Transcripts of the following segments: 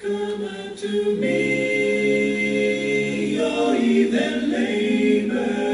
Come unto me, all ye that labor,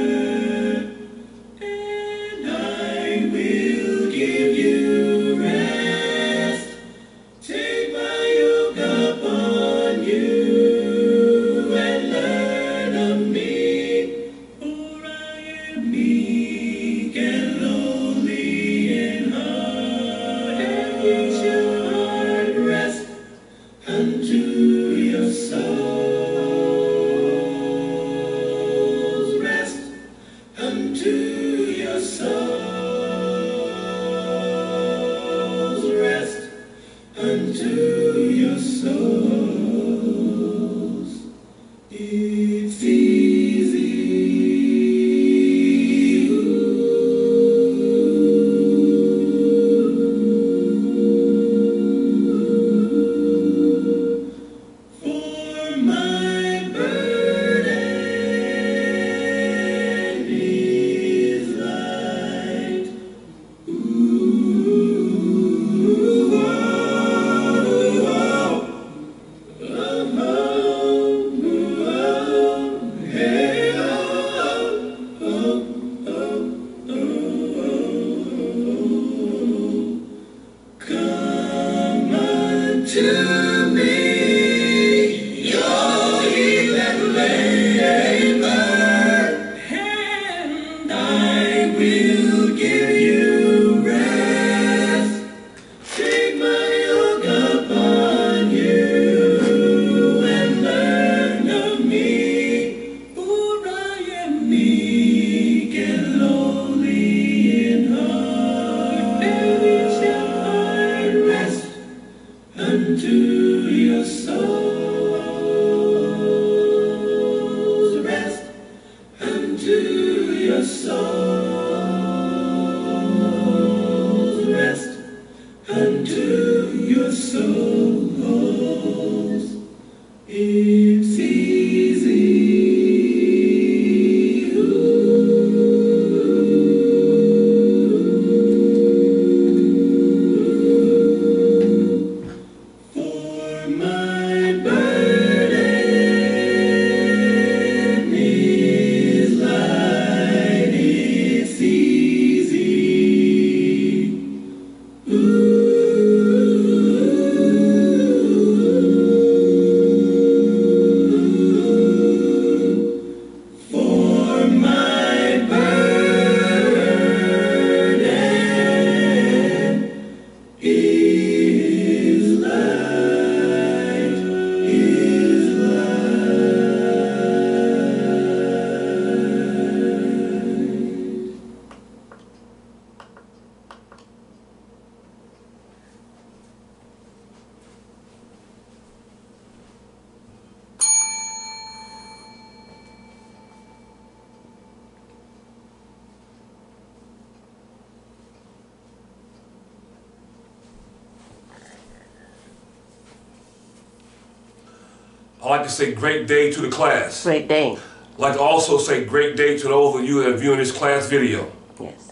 great day to the class. Great day. I'd like to also say great day to those of you that are viewing this class video. Yes.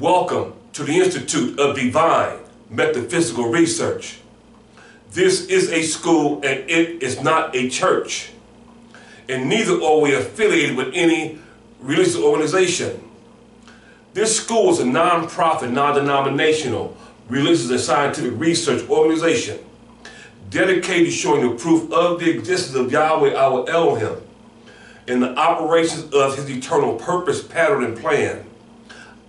Welcome to the Institute of Divine Metaphysical Research. This is a school and it is not a church. And neither are we affiliated with any religious organization. This school is a non-profit, non-denominational, religious and scientific research organization dedicated showing the proof of the existence of Yahweh our Elohim and the operations of his eternal purpose, pattern, and plan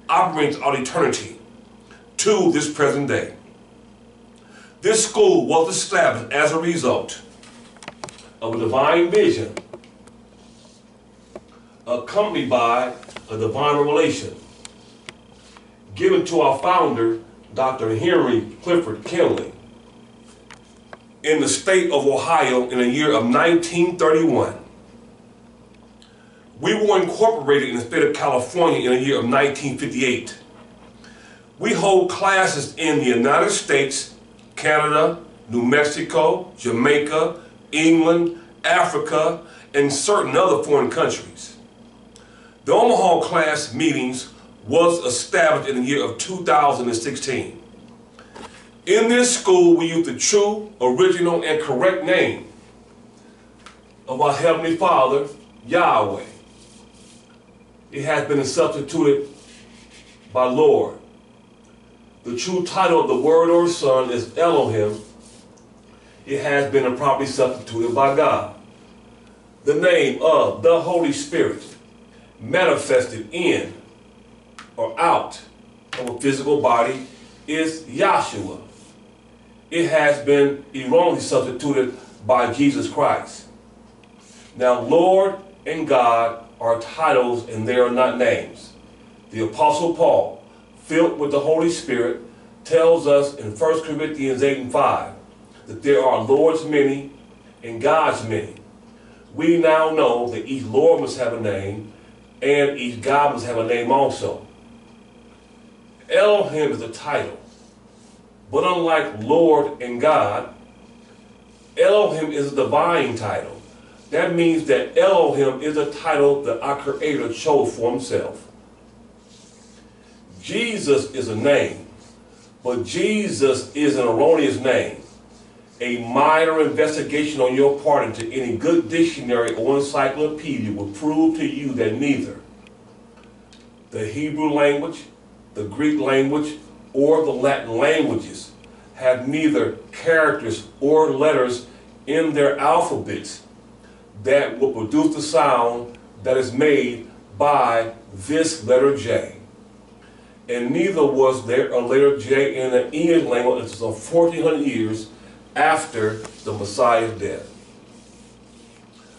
operates out eternity to this present day. This school was established as a result of a divine vision accompanied by a divine revelation given to our founder, Dr. Henry Clifford Kinley, in the state of Ohio in the year of 1931. We were incorporated in the state of California in the year of 1958. We hold classes in the United States, Canada, New Mexico, Jamaica, England, Africa, and certain other foreign countries. The Omaha class meetings was established in the year of 2016. In this school, we use the true, original, and correct name of our Heavenly Father, Yahweh. It has been substituted by Lord. The true title of the Word or Son is Elohim. It has been improperly substituted by God. The name of the Holy Spirit manifested in or out of a physical body is Yahshua. It has been erroneously substituted by Jesus Christ. Now, Lord and God are titles and they are not names. The Apostle Paul, filled with the Holy Spirit, tells us in 1 Corinthians 8 and 5 that there are Lord's many and God's many. We now know that each Lord must have a name and each God must have a name also. Elohim is a title, but unlike Lord and God, Elohim is a divine title. That means that Elohim is a title that our Creator chose for Himself. Jesus is a name, but Jesus is an erroneous name. A minor investigation on your part into any good dictionary or encyclopedia will prove to you that neither the Hebrew language, the Greek language, or the Latin languages have neither characters or letters in their alphabets that will produce the sound that is made by this letter J. And neither was there a letter J in the English language until 1400 years after the Messiah's death.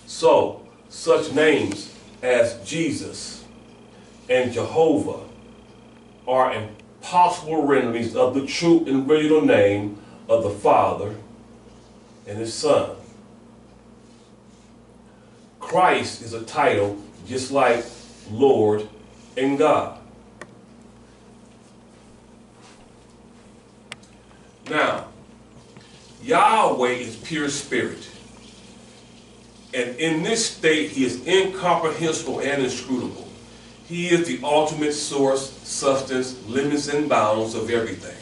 So, such names as Jesus and Jehovah are impossible renderings of the true and original name of the Father and His Son. Christ is a title just like Lord and God. Now, Yahweh is pure spirit. And in this state, he is incomprehensible and inscrutable. He is the ultimate source, substance, limits, and bounds of everything.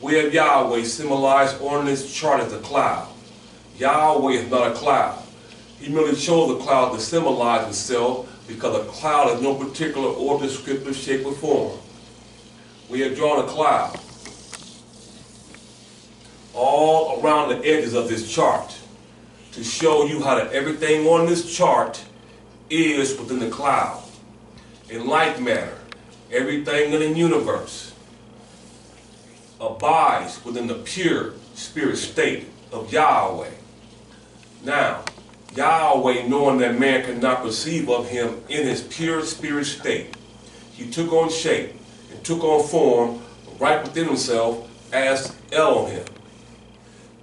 We have Yahweh symbolized on this chart as a cloud. Yahweh is not a cloud. He merely chose a cloud to symbolize itself because a cloud has no particular or descriptive shape or form. We have drawn a cloud all around the edges of this chart to show you how that everything on this chart is within the cloud. In like manner, everything in the universe abides within the pure spirit state of Yahweh. Now, Yahweh, knowing that man cannot perceive of him in his pure spirit state, he took on shape and took on form right within himself as Elohim.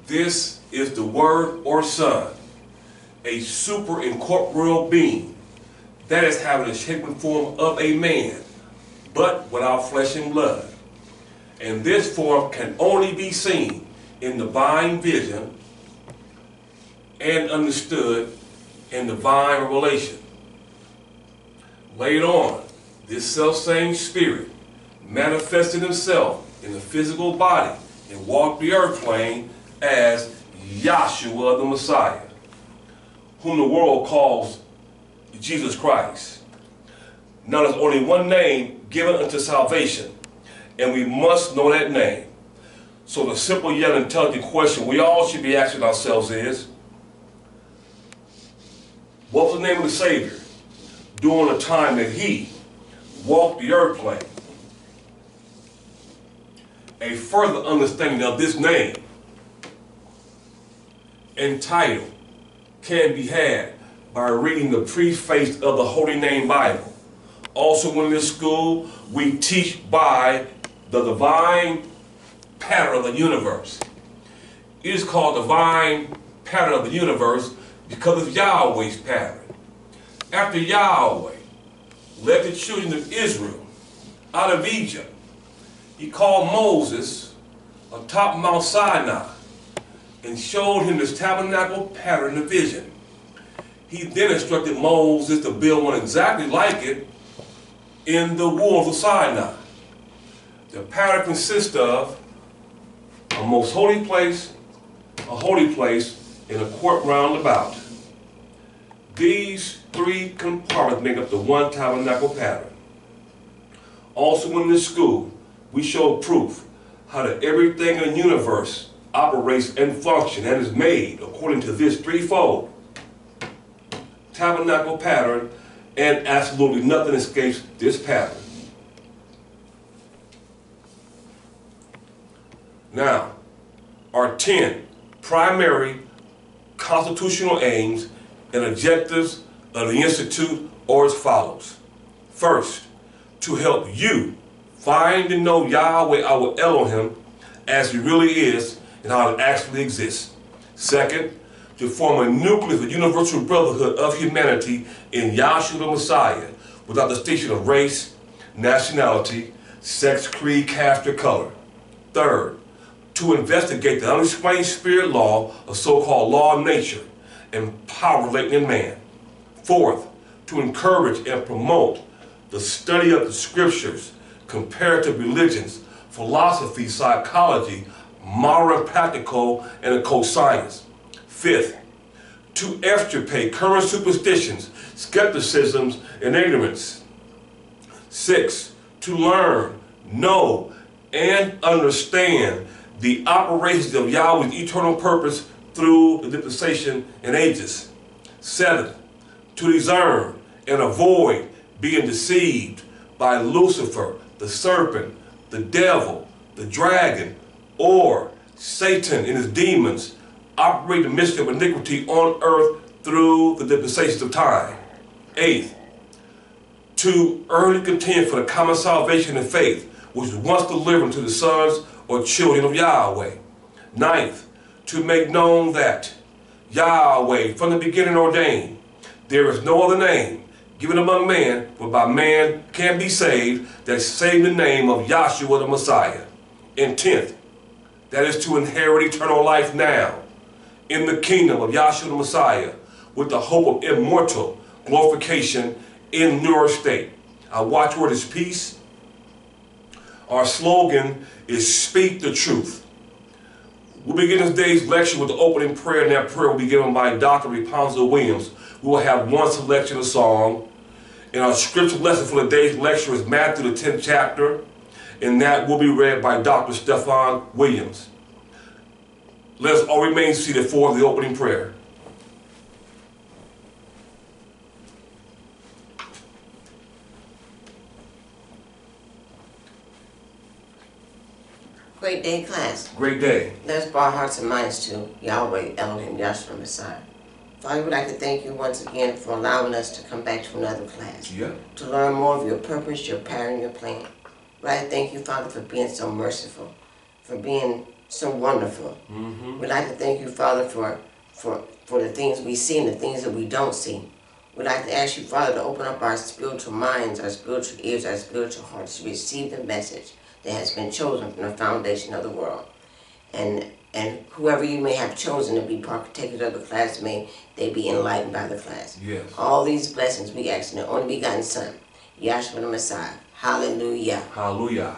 This is the Word or Son, a super incorporeal being that is having the shape and form of a man, but without flesh and blood. And this form can only be seen in the divine vision and understood in the divine revelation. Later on, this self-same spirit manifested himself in a physical body and walked the earth plane as Yahshua the Messiah, whom the world calls Jesus Christ. Now there's only one name given unto salvation, and we must know that name. So the simple yet intelligent question we all should be asking ourselves is, what was the name of the Savior during the time that he walked the earth plane? A further understanding of this name and title can be had by reading the preface of the Holy Name Bible. Also in this school, we teach by the divine pattern of the universe. It is called divine pattern of the universe because of Yahweh's pattern. After Yahweh led the children of Israel out of Egypt, he called Moses atop Mount Sinai and showed him this tabernacle pattern of vision. He then instructed Moses to build one exactly like it in the walls of Sinai. The pattern consists of a most holy place, a holy place, and a court round about. These three compartments make up the one tabernacle pattern. Also in this school, we show proof how that everything in the universe operates and functions and is made according to this threefold tabernacle pattern, and absolutely nothing escapes this pattern. Now, our 10 primary constitutional aims and objectives of the Institute are as follows. First, to help you find and know Yahweh our Elohim as he really is and how it actually exists. Second, to form a nucleus of universal brotherhood of humanity in Yahshua the Messiah without distinction of race, nationality, sex, creed, caste, or color. Third, to investigate the unexplained spirit law of so-called law of nature and power relating in man. Fourth, to encourage and promote the study of the scriptures, comparative religions, philosophy, psychology, moral practical, and occult science. Fifth, to extirpate current superstitions, skepticisms, and ignorance. Six, to learn, know, and understand the operations of Yahweh's eternal purpose through the dispensation and ages. Seven, to discern and avoid being deceived by Lucifer, the serpent, the devil, the dragon, or Satan and his demons operate the mystery of iniquity on earth through the dispensations of time. Eighth, to early contend for the common salvation and faith, which was once delivered to the sons or children of Yahweh. Ninth, to make known that Yahweh from the beginning ordained, there is no other name given among men whereby man can be saved that save the name of Yahshua the Messiah. And tenth, that is to inherit eternal life now in the kingdom of Yahshua the Messiah with the hope of immortal glorification in your state. Our watchword is peace. Our slogan is speak the truth. We'll begin this day's lecture with the opening prayer, and that prayer will be given by Dr. Rapunzel Williams. We will have one selection of song. And our scripture lesson for the day's lecture is Matthew, the 10th chapter, and that will be read by Dr. Stefan Williams. Let us all remain seated for the opening prayer. Great day, class. Great day. Let's bow our hearts and minds to Yahweh, Elohim, Yahshua, Messiah. Father, we'd like to thank you once again for allowing us to come back to another class. Yeah. To learn more of your purpose, your pattern, your plan. We'd like to thank you, Father, for being so merciful, for being so wonderful. Mm-hmm. We'd like to thank you, Father, for, for, for the things we see and the things that we don't see. We'd like to ask you, Father, to open up our spiritual minds, our spiritual ears, our spiritual hearts to receive the message that has been chosen from the foundation of the world. And and whoever you may have chosen to be partakers of the class, may they be enlightened by the class. Yes. All these blessings we ask in the only begotten Son, Yahshua the Messiah. Hallelujah. Hallelujah.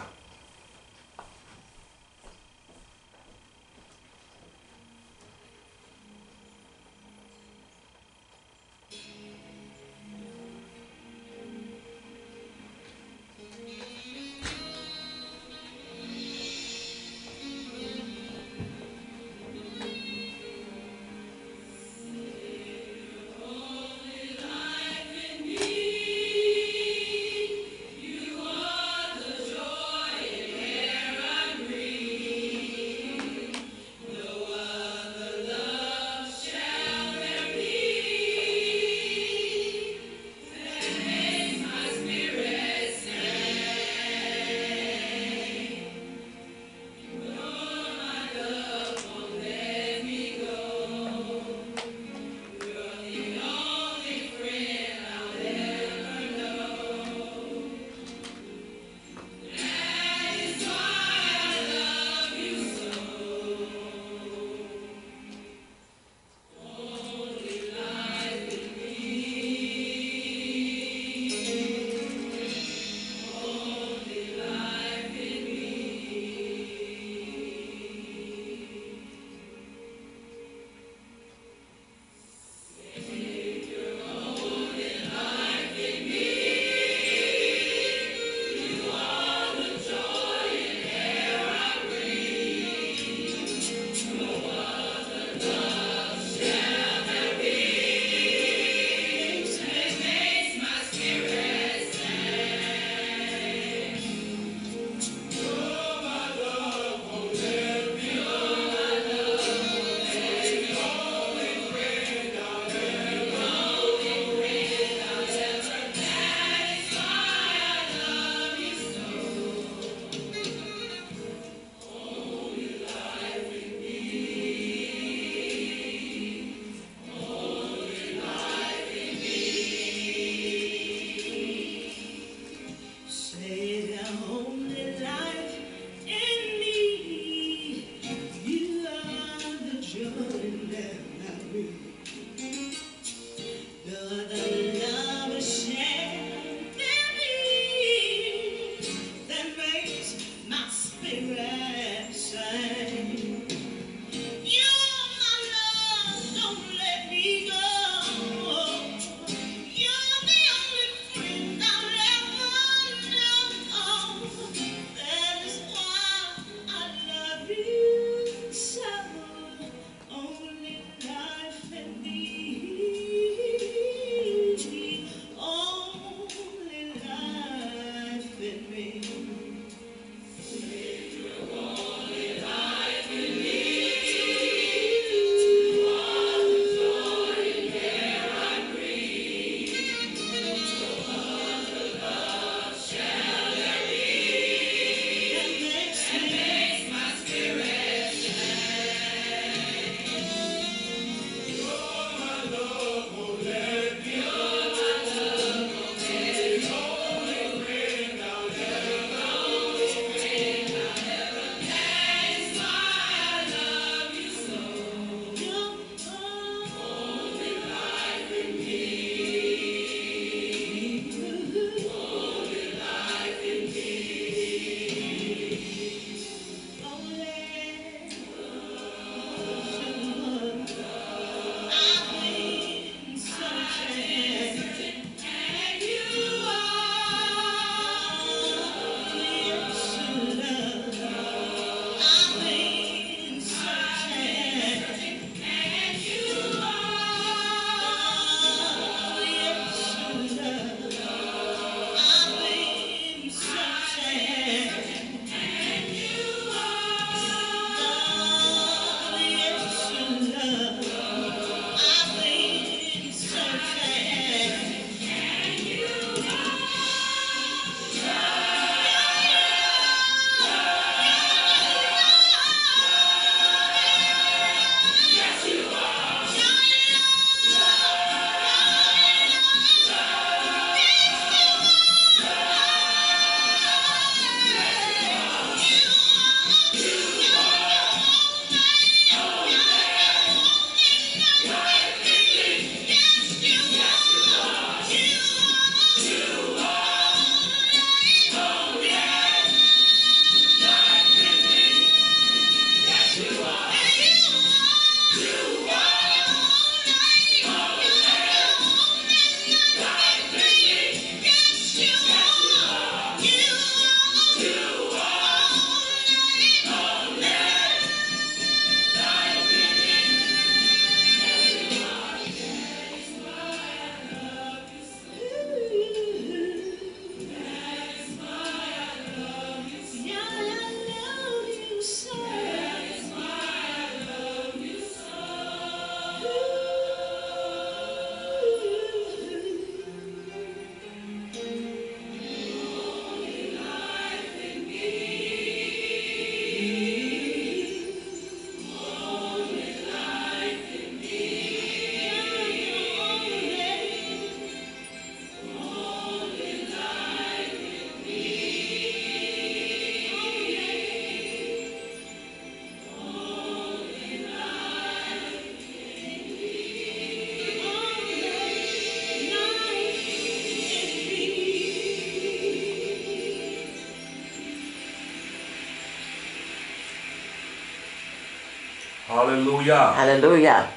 Hallelujah. Hallelujah.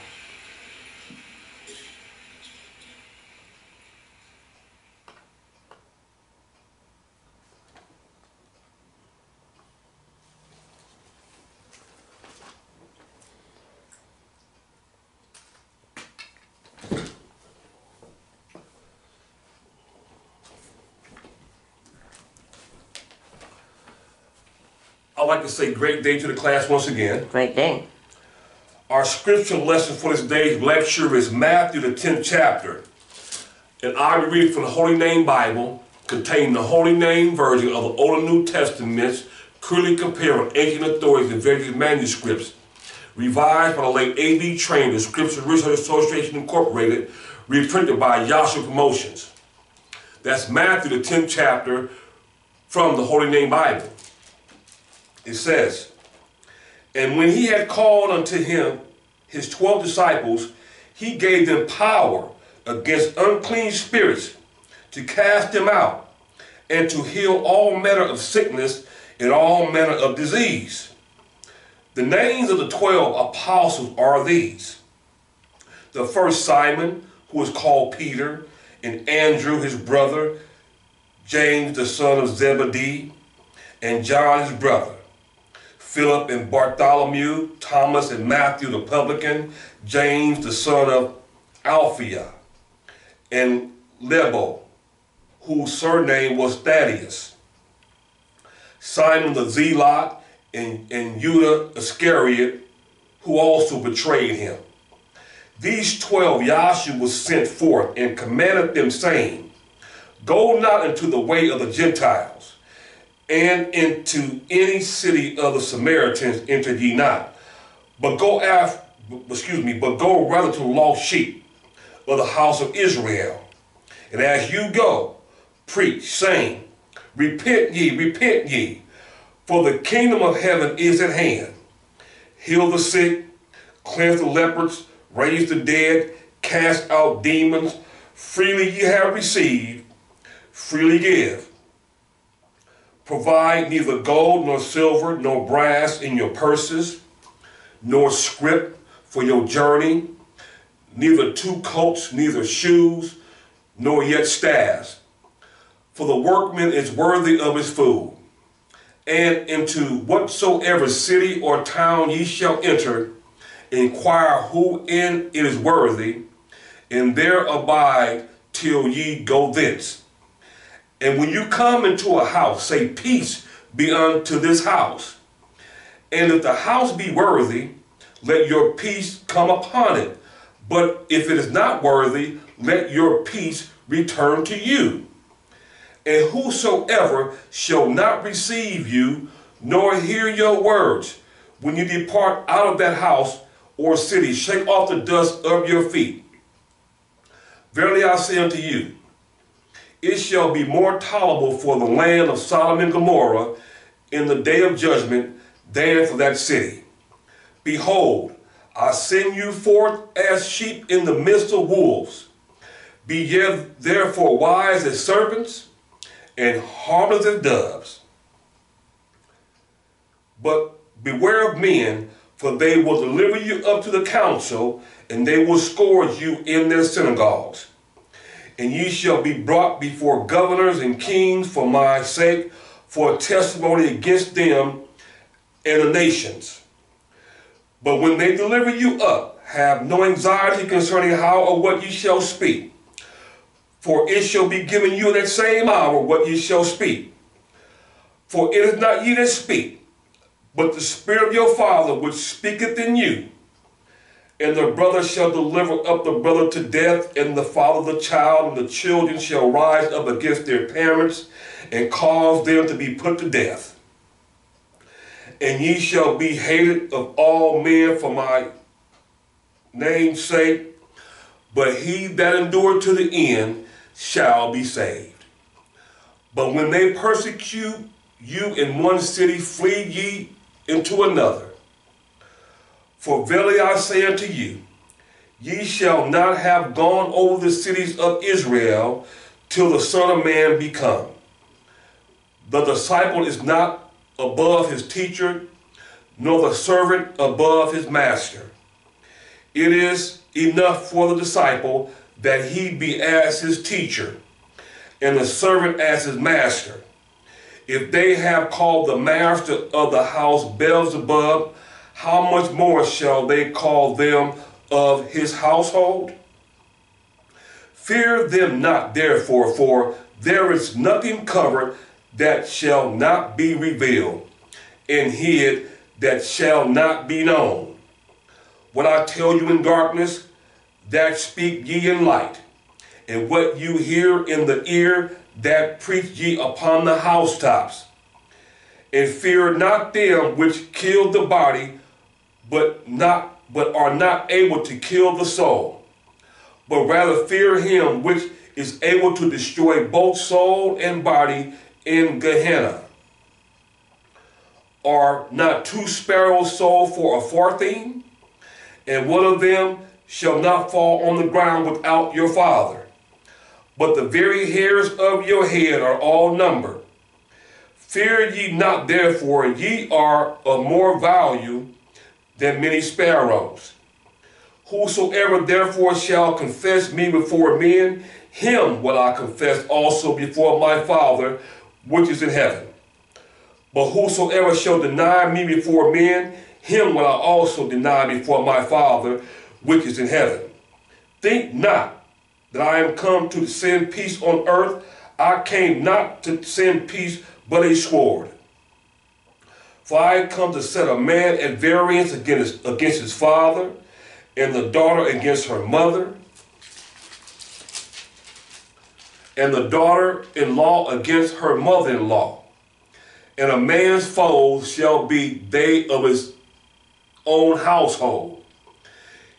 I'd like to say great day to the class once again. Great day. Our scripture lesson for this day's lecture is Matthew, the 10th chapter. And I will read from the Holy Name Bible, containing the Holy Name version of the Old and New Testaments, clearly compared with ancient authorities and various manuscripts, revised by the late A.B. Traina, the Scripture Research Association Incorporated, reprinted by Yahshua Promotions. That's Matthew, the 10th chapter, from the Holy Name Bible. It says, And when he had called unto him his twelve disciples, he gave them power against unclean spirits to cast them out and to heal all manner of sickness and all manner of disease. The names of the twelve apostles are these. The first Simon, who is called Peter, and Andrew his brother, James the son of Zebedee, and John his brother, Philip and Bartholomew, Thomas and Matthew the publican, James the son of Alphaeus, and Lebbaeus, whose surname was Thaddeus, Simon the Zealot, and, and Judah Iscariot, who also betrayed him. These twelve Yahshua was sent forth and commanded them, saying, Go not into the way of the Gentiles, and into any city of the Samaritans enter ye not, but go after, excuse me, but go rather to the lost sheep of the house of Israel. And as you go, preach, saying, Repent ye, repent ye, for the kingdom of heaven is at hand. Heal the sick, cleanse the lepers, raise the dead, cast out demons. Freely ye have received, freely give. Provide neither gold nor silver nor brass in your purses, nor scrip for your journey, neither two coats, neither shoes, nor yet staffs. For the workman is worthy of his food. And into whatsoever city or town ye shall enter, inquire who in it is worthy, and there abide till ye go thence. And when you come into a house, say, Peace be unto this house. And if the house be worthy, let your peace come upon it. But if it is not worthy, let your peace return to you. And whosoever shall not receive you, nor hear your words, when you depart out of that house or city, shake off the dust of your feet. Verily I say unto you, it shall be more tolerable for the land of Sodom and Gomorrah in the day of judgment than for that city. Behold, I send you forth as sheep in the midst of wolves. Be ye therefore wise as serpents and harmless as doves. But beware of men, for they will deliver you up to the council, and they will scourge you in their synagogues. And ye shall be brought before governors and kings for my sake, for a testimony against them and the nations. But when they deliver you up, have no anxiety concerning how or what ye shall speak. For it shall be given you in that same hour what ye shall speak. For it is not ye that speak, but the Spirit of your Father which speaketh in you. And the brother shall deliver up the brother to death, and the father the child, and the children shall rise up against their parents, and cause them to be put to death. And ye shall be hated of all men for my name's sake, but he that endured to the end shall be saved. But when they persecute you in one city, flee ye into another. For verily I say unto you, ye shall not have gone over the cities of Israel till the Son of Man be come. The disciple is not above his teacher, nor the servant above his master. It is enough for the disciple that he be as his teacher, and the servant as his master. If they have called the master of the house Beelzebub, how much more shall they call them of his household? Fear them not, therefore, for there is nothing covered that shall not be revealed, and hid that shall not be known. What I tell you in darkness, that speak ye in light, and what you hear in the ear, that preach ye upon the housetops. And fear not them which kill the body, but not but are not able to kill the soul, but rather fear him which is able to destroy both soul and body in Gehenna? Are not two sparrows sold for a farthing? And one of them shall not fall on the ground without your father. But the very hairs of your head are all numbered. Fear ye not, therefore, ye are of more value than many sparrows. Whosoever therefore shall confess me before men, him will I confess also before my Father which is in heaven. But whosoever shall deny me before men, him will I also deny before my Father which is in heaven. Think not that I am come to send peace on earth. I came not to send peace, but a sword. For I come to set a man at variance against, against his father, and the daughter against her mother, and the daughter in law against her mother in law. And a man's foes shall be they of his own household.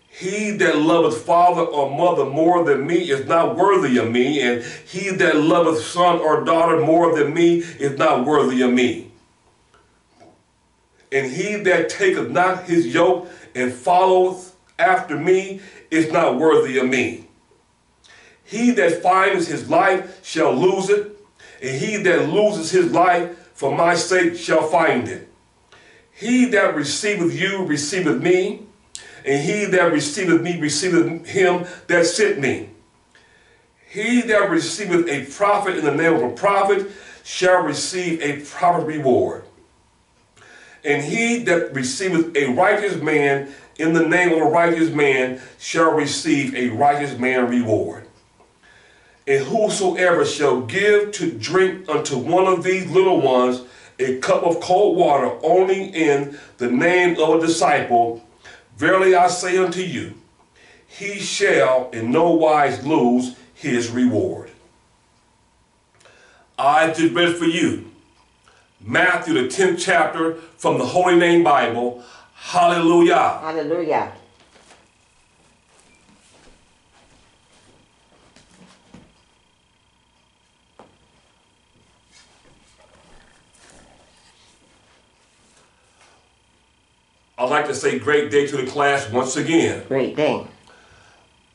He that loveth father or mother more than me is not worthy of me, and he that loveth son or daughter more than me is not worthy of me. And he that taketh not his yoke and followeth after me is not worthy of me. He that findeth his life shall lose it, and he that loses his life for my sake shall find it. He that receiveth you receiveth me, and he that receiveth me receiveth him that sent me. He that receiveth a prophet in the name of a prophet shall receive a proper reward. And he that receiveth a righteous man in the name of a righteous man shall receive a righteous man reward. And whosoever shall give to drink unto one of these little ones a cup of cold water only in the name of a disciple, verily I say unto you, he shall in no wise lose his reward. I just read for you Matthew, the 10th chapter from the Holy Name Bible. Hallelujah. Hallelujah. I'd like to say great day to the class once again. Great day.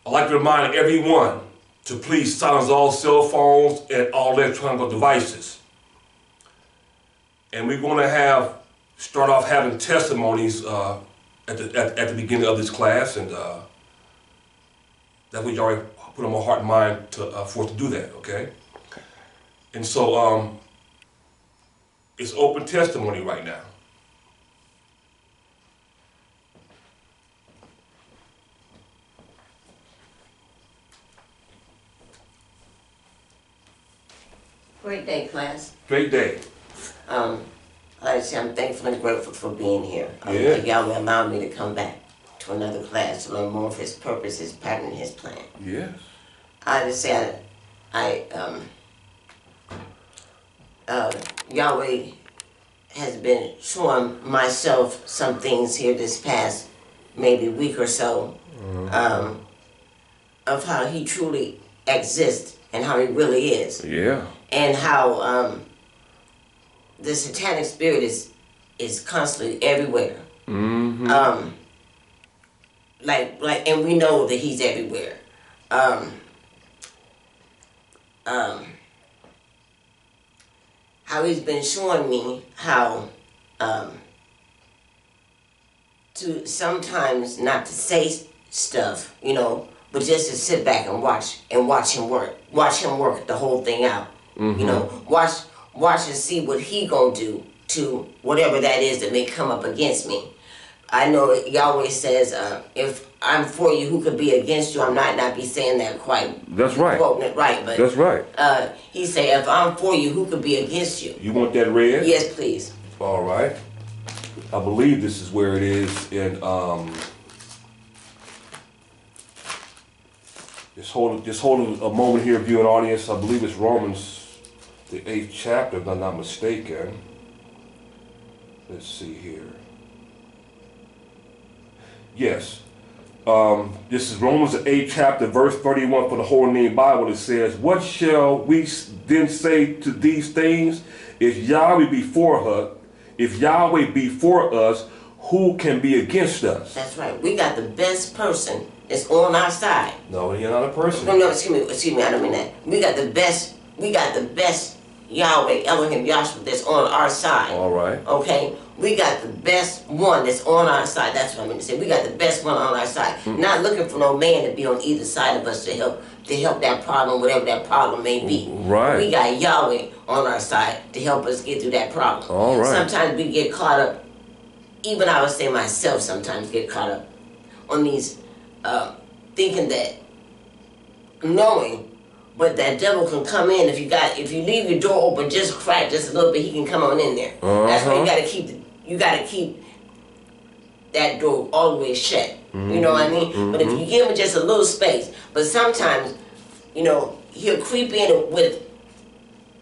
I'd like to remind everyone to please silence all cell phones and all electronic devices. And we're going to have start off having testimonies uh, at, the, at, at the beginning of this class, and uh, that we already put on my heart and mind to, uh, for us to do that, okay? And so um, it's open testimony right now. Great day, class. Great day. Um, like I say, I'm thankful and grateful for being here. Um, Yeah. Yahweh allowed me to come back to another class to learn more of His purpose, His pattern, His plan. Yes. I just say I, I um, uh, Yahweh has been showing myself some things here this past maybe week or so um, of how He truly exists and how He really is Yeah. and how um, the satanic spirit is is constantly everywhere. Mm-hmm. Um, like like, and we know that he's everywhere. Um, um, how he's been showing me how um, to sometimes not to say stuff, you know, but just to sit back and watch and watch him work, watch him work the whole thing out. You know, watch watch and see what he gonna do to whatever that is that may come up against me. I know Yahweh says, uh, if I'm for you, who could be against you? I might not be saying that quite That's right. quoting it right, but That's right. uh, he say, if I'm for you, who could be against you? You want that red? Yes, please. All right. I believe this is where it is in um just hold just hold a moment here, viewing audience. I believe it's Romans the eighth chapter, if I'm not mistaken. Let's see here. Yes. Um, this is Romans the 8th chapter, verse 31 for the Holy Name Bible. It says, What shall we then say to these things? If Yahweh be for us, if Yahweh be for us, who can be against us? That's right. We got the best person that's on our side. No, you're not a person. No, no, excuse me, excuse me, I don't mean that. We got the best, we got the best Yahweh, Elohim, Yahshua that's on our side. All right. Okay? We got the best one that's on our side. That's what I mean to say. We got the best one on our side. Not looking for no man to be on either side of us to help to help that problem, whatever that problem may be. Right. We got Yahweh on our side to help us get through that problem. All right. Sometimes we get caught up, even I would say myself sometimes get caught up on these uh, thinking that knowing but that devil can come in if you got if you leave your door open just crack just a little bit he can come on in there that's why you Uh-huh. got to keep the, you got to keep that door always the way shut you know what i mean but if you give him just a little space but sometimes you know he'll creep in with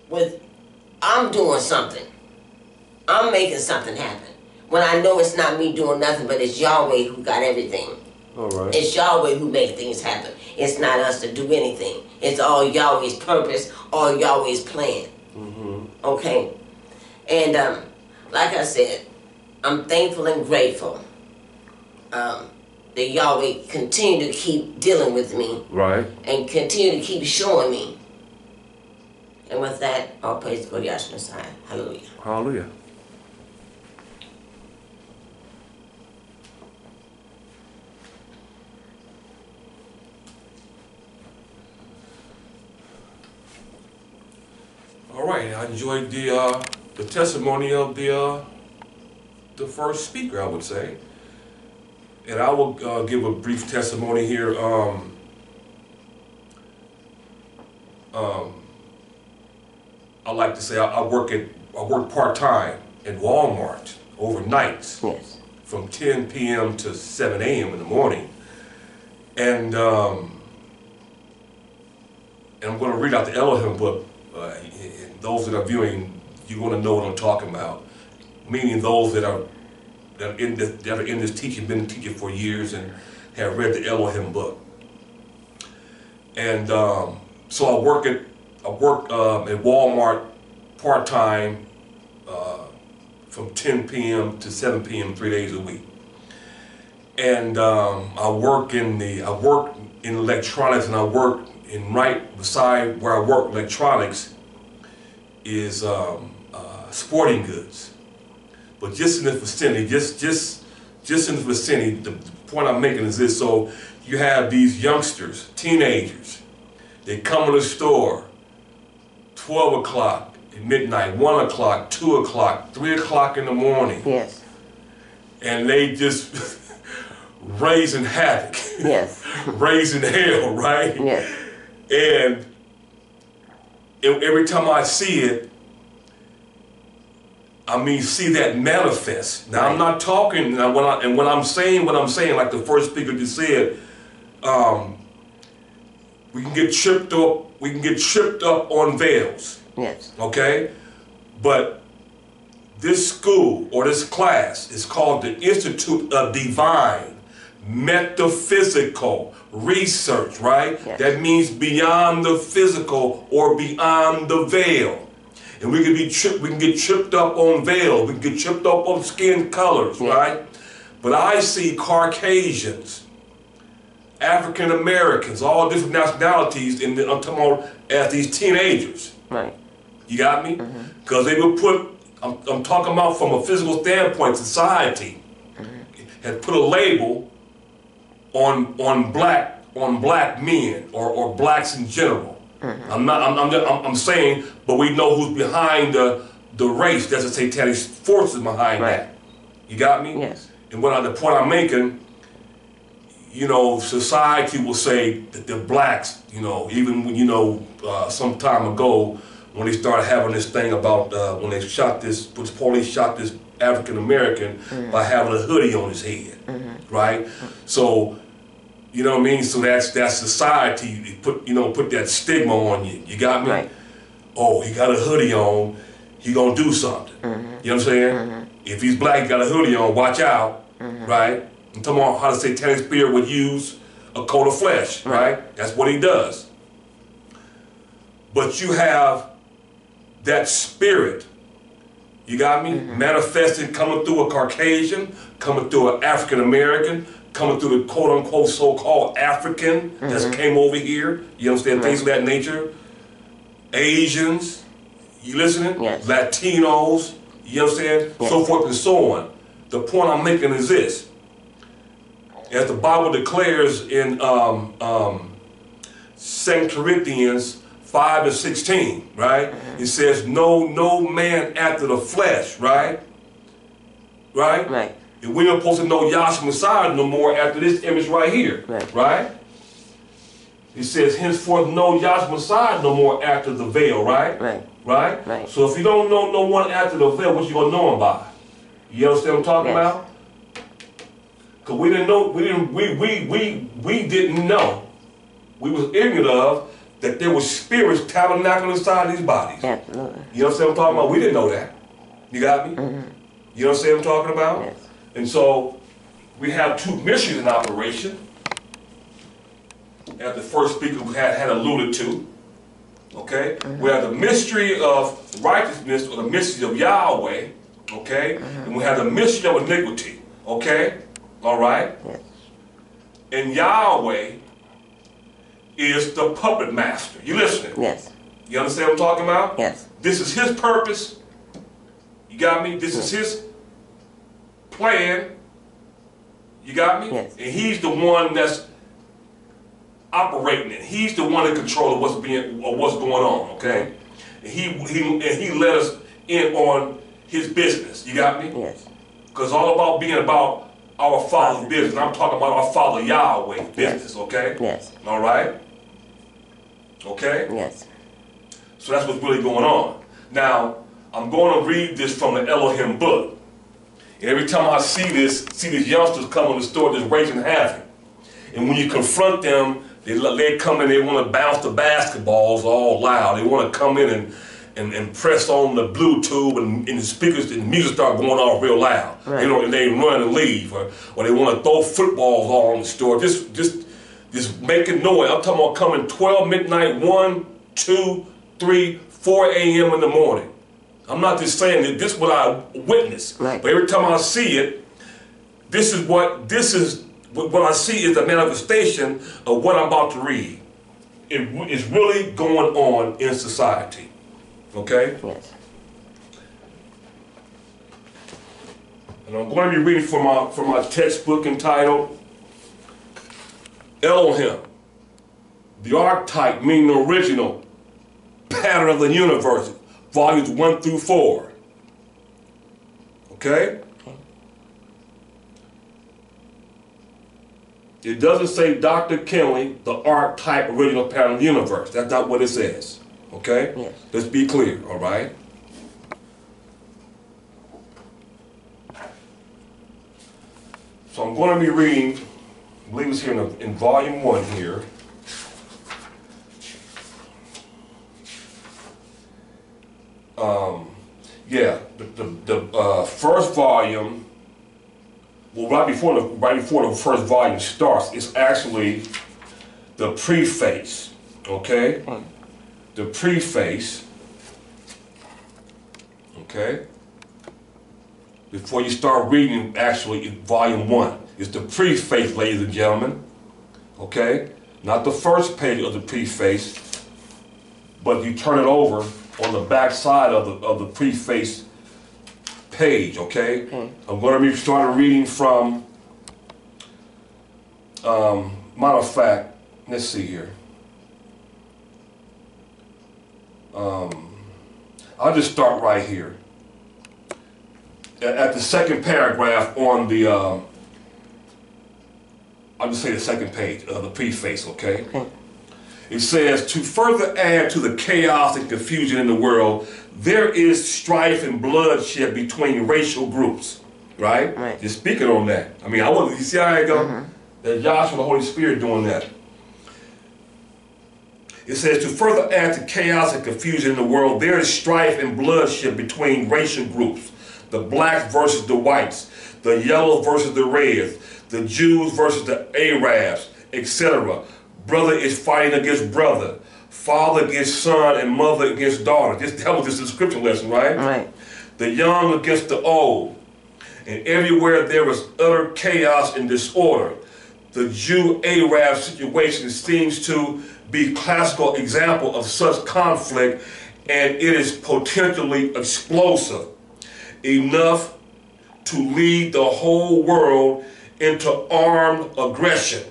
with i'm doing something i'm making something happen when i know it's not me doing nothing but it's yahweh who got everything All right. it's Yahweh who makes things happen. It's not us to do anything. It's all Yahweh's purpose, all Yahweh's plan. Okay? And um, like I said, I'm thankful and grateful um, that Yahweh continue to keep dealing with me Right. and continue to keep showing me. And with that, all praise go to Yahshua Messiah. Hallelujah. Hallelujah. All right, I enjoyed the uh, the testimony of the uh, the first speaker, I would say, and I will uh, give a brief testimony here. Um, um, I like to say I, I work at I work part time at Walmart overnight Yes. from 10 p.m. to 7 a.m. in the morning, and um, and I'm going to read out the Elohim book. Uh, those that are viewing, you're going to know what I'm talking about. Meaning those that are that are in this that are in this teaching, been teaching for years, and have read the Elohim book. And um, so I work at I work um, at Walmart part time uh, from 10 p.m. to 7 p.m. three days a week. And um, I work in the I work in electronics, and I work in right beside where I work electronics is um, uh, sporting goods. But just in the vicinity, just just just in the vicinity, the, the point I'm making is this: so you have these youngsters, teenagers, they come to the store, 12 o'clock, midnight, 1 o'clock, 2 o'clock, 3 o'clock in the morning, Yes. and they just raising havoc, Yes. raising hell, right? Yes. And every time I see it, I mean, see that manifest. Now, I'm not talking, now when I, and when I'm saying what I'm saying, like the first speaker just said, um, we can get tripped up, we can get tripped up on veils, Yes. okay? But this school or this class is called the Institute of Divine Metaphysical Research, right? Yes. That means beyond the physical or beyond the veil. And we can be tripped, we can get tripped up on veil, we can get tripped up on skin colors, Yeah. right? But I see Caucasians, African Americans, all different nationalities, in the, I'm talking about as these teenagers. Right. You got me? Mm-hmm. Because they were put, I'm, I'm talking about from a physical standpoint, society mm-hmm. had put a label on on black on black men or, or blacks in general. I'm not. I'm, I'm, I'm, I'm saying, but we know who's behind the the race. There's a satanic forces behind Right. that. You got me? Yes. And what I, the point I'm making, you know, society will say that the blacks, you know, even when you know, uh, some time ago, when they started having this thing about uh, when they shot this, when the police shot this African American mm-hmm. by having a hoodie on his head, mm-hmm. right? So, you know what I mean. So that's that's society you put you know put that stigma on you. You got me? Right. Oh, he got a hoodie on, he gonna do something. Mm-hmm. You know what I'm saying? If he's black, he got a hoodie on, watch out, right? I'm talking about how the satanic spirit would use a coat of flesh, right? That's what he does. But you have that spirit, you got me, manifesting, coming through a Caucasian, coming through an African American, coming through the quote unquote so called African that came over here. You understand? Things of that nature. Asians, you listening? Yes. Latinos, you understand? So forth and so on. The point I'm making is this. As the Bible declares in um, um, 2 Corinthians 5 and 16, right? Mm-hmm. It says, no, no man after the flesh, right? Right? Right. And we're not supposed to know Yahshua Messiah no more after this image right here. Right. Right? He says, henceforth know Yahshua Messiah no more after the veil, right? Right. Right? Right. So if you don't know no one after the veil, what you gonna know him by? You understand what I'm talking Yes. about? Cause we didn't know, we didn't, we, we, we, we didn't know. We was ignorant of that there was spirits tabernacling inside these bodies. Absolutely. You know what I'm talking about? We didn't know that. You got me? Mm-hmm. You know what I'm talking about? Yes. And so we have two missions in operation. As the first speaker had, had alluded to. Okay? Mm-hmm. We have the mystery of righteousness or the mystery of Yahweh. Okay? Mm-hmm. And we have the mystery of iniquity. Okay? All right? Yes. And Yahweh is the puppet master. You listening? Yes. You understand what I'm talking about? Yes. This is his purpose. You got me? This is his plan. You got me? Yes. And he's the one that's operating it. He's the one in control of what's being or what's going on, okay? And he he and he let us in on his business. You got me? Yes. Because all about being about our Father's business. I'm talking about our Father Yahweh business, okay? Yes. All right? Okay? Yes. So that's what's really going on. Now, I'm going to read this from the Elohim book. And every time I see this, see these youngsters come in the store just raising havoc. And when you confront them, they, they come in, they want to bounce the basketballs all loud. They want to come in and, and, and press on the Bluetooth and, and the speakers and the music start going off real loud. Right. You know, and they run and leave. Or, or they want to throw footballs all in the store. Just, just, just making noise. I'm talking about coming 12 midnight, 1, 2, 3, 4 a.m. in the morning. I'm not just saying that this is what I witnessed. Right. But every time I see it, this is what this is what I see is a manifestation of what I'm about to read. It is really going on in society. Okay? Yes. And I'm going to be reading from my from my textbook entitled Elohim, the archetype meaning the original pattern of the universe, volumes one through four. Okay? It doesn't say Dr. Kinley, the archetype original pattern of the universe. That's not what it says. Okay? Yes. Let's be clear, all right? So I'm going to be reading, I believe it's here in, the, in volume one here. Um, yeah, the, the, the uh, first volume, well, right before the right before the first volume starts, it's actually the preface. Okay, the preface. Okay. Before you start reading, actually, volume one, it's the preface, ladies and gentlemen. Okay, not the first page of the preface, but you turn it over on the back side of the of the preface page. Okay, I'm going to be starting reading from. Um, matter of fact, let's see here. Um, I'll just start right here. At, at the second paragraph on the. Um, I'll just say the second page of the preface. Okay. Okay. It says, to further add to the chaos and confusion in the world, there is strife and bloodshed between racial groups. Right? Right. Just speaking on that. I mean, I wasn't, you see how I go? Mm-hmm. That Yahshua, the Holy Spirit doing that. It says, to further add to chaos and confusion in the world, there is strife and bloodshed between racial groups. The blacks versus the whites, the yellows versus the reds, the Jews versus the Arabs, etc. Brother is fighting against brother, father against son, and mother against daughter. This, that was just a scripture lesson, right? Right. The young against the old. And everywhere there was utter chaos and disorder. The Jew-Arab situation seems to be classical example of such conflict and it is potentially explosive enough to lead the whole world into armed aggression.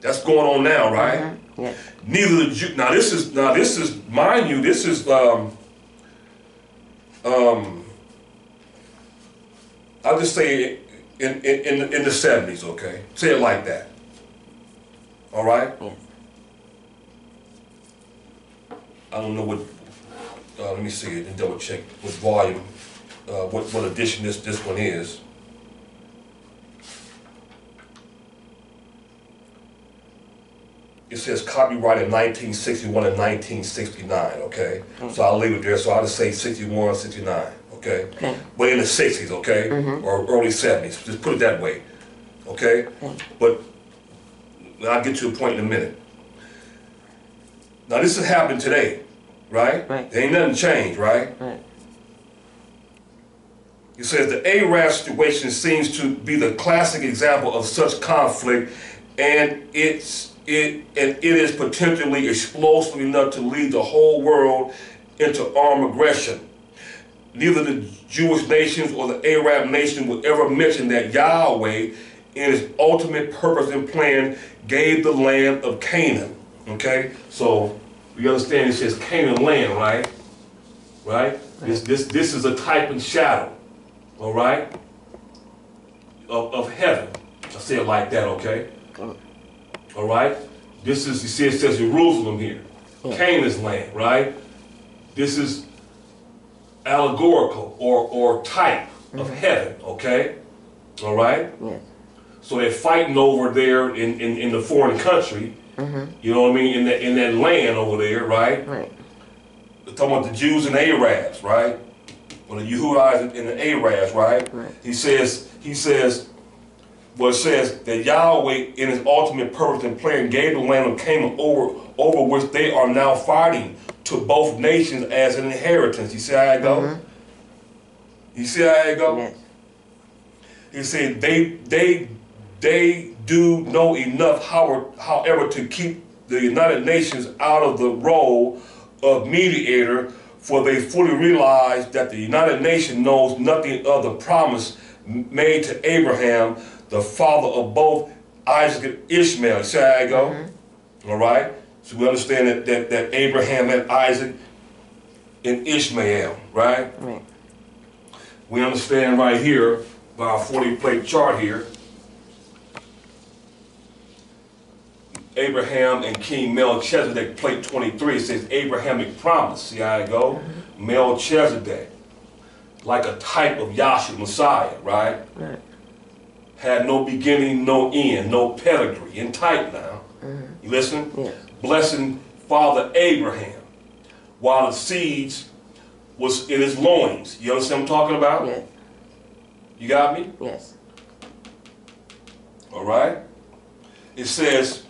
That's going on now, right? Yes. Neither the Jew. Now this is now this is mind you. This is um um. I'll just say in in in the, seventies. Okay, say it like that. All right. Yes. I don't know what. Uh, let me see it and double check what volume, uh, what what edition this this one is. It says copyrighted 1961 and 1969. Okay, mm. so I'll leave it there. So I'll just say 61, 69. Okay, Okay. but in the 60s. Okay, mm-hmm. or early 70s. Just put it that way. Okay, but I'll get to a point in a minute. Now this has happened today, right? Right. There ain't nothing changed, right? Right. It says the Arab situation seems to be the classic example of such conflict, and it's it and it is potentially explosive enough to lead the whole world into armed aggression. Neither the Jewish nations or the Arab nation will ever mention that Yahweh, in His ultimate purpose and plan, gave the land of Canaan. Okay, so we understand it says Canaan land, right? Right. This this this is a type and shadow all right, of, of heaven. I say it like that, okay? All right? This is, you see, it says Jerusalem here, Canaan's land, right? This is allegorical or, or type of heaven, okay? All right? Yes. So they're fighting over there in, in, in the foreign country, Mm-hmm. you know what I mean, in that, in that land over there, right? Right. We're talking about the Jews and Arabs, right? Well, the Yehudites and the Arabs, right? Right. He says, he says, well, it says that Yahweh, in His ultimate purpose and plan, gave the land of Canaan over, over which they are now fighting to both nations as an inheritance. You see how it go? Mm-hmm. You see how it go? Yes. He said they they they do know enough, however, however, to keep the United Nations out of the role of mediator, for they fully realize that the United Nations knows nothing of the promise made to Abraham, the father of both Isaac and Ishmael. See how I go? Mm-hmm. All right. So we understand that, that that Abraham had Isaac and Ishmael, right? Right. We understand right here by our 40 plate chart here. Abraham and King Melchizedek, plate 23, it says Abrahamic promise. See how it go? Mm-hmm. Melchizedek, like a type of Yahshua Messiah, right? Right. Had no beginning, no end, no pedigree, in type now. Mm-hmm. You listen? Yes. Blessing Father Abraham, while the seeds was in his loins. You understand what I'm talking about? Yes. You got me? Yes. All right. It says,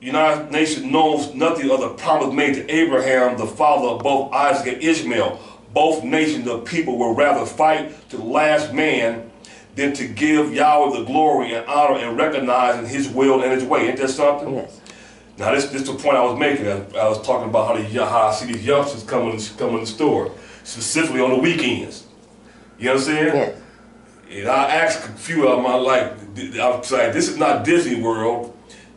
United Nations knows nothing of the promise made to Abraham, the father of both Isaac and Ishmael. Both nations of people will rather fight to the last man than to give Yahweh the glory and honor and recognizing his will and his way. Ain't that something? Yes. Now this, this is the point I was making. I, I was talking about how, the, how I see these youngsters come in, come in the store, specifically on the weekends. You understand? Yes. And I asked a few of them, I like, I was like, this is not Disney World.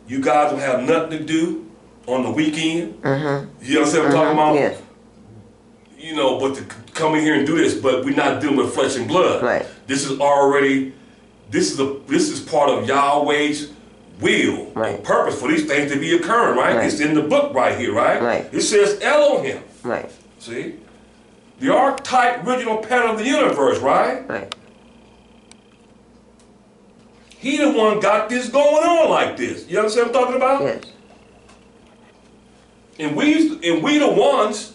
You guys don't have nothing to do on the weekend. Mm-hmm. You understand what I'm talking about? Yes. You know, but to come in here and do this, but we're not dealing with flesh and blood. Right. This is already, this is a, this is part of Yahweh's will, Right. purpose for these things to be occurring, right? Right. It's in the book right here, right? Right. It says Elohim. Right. See, the archetype, original pattern of the universe, right? Right. He the one got this going on like this. You understand what I'm talking about? Yes. And we and we the ones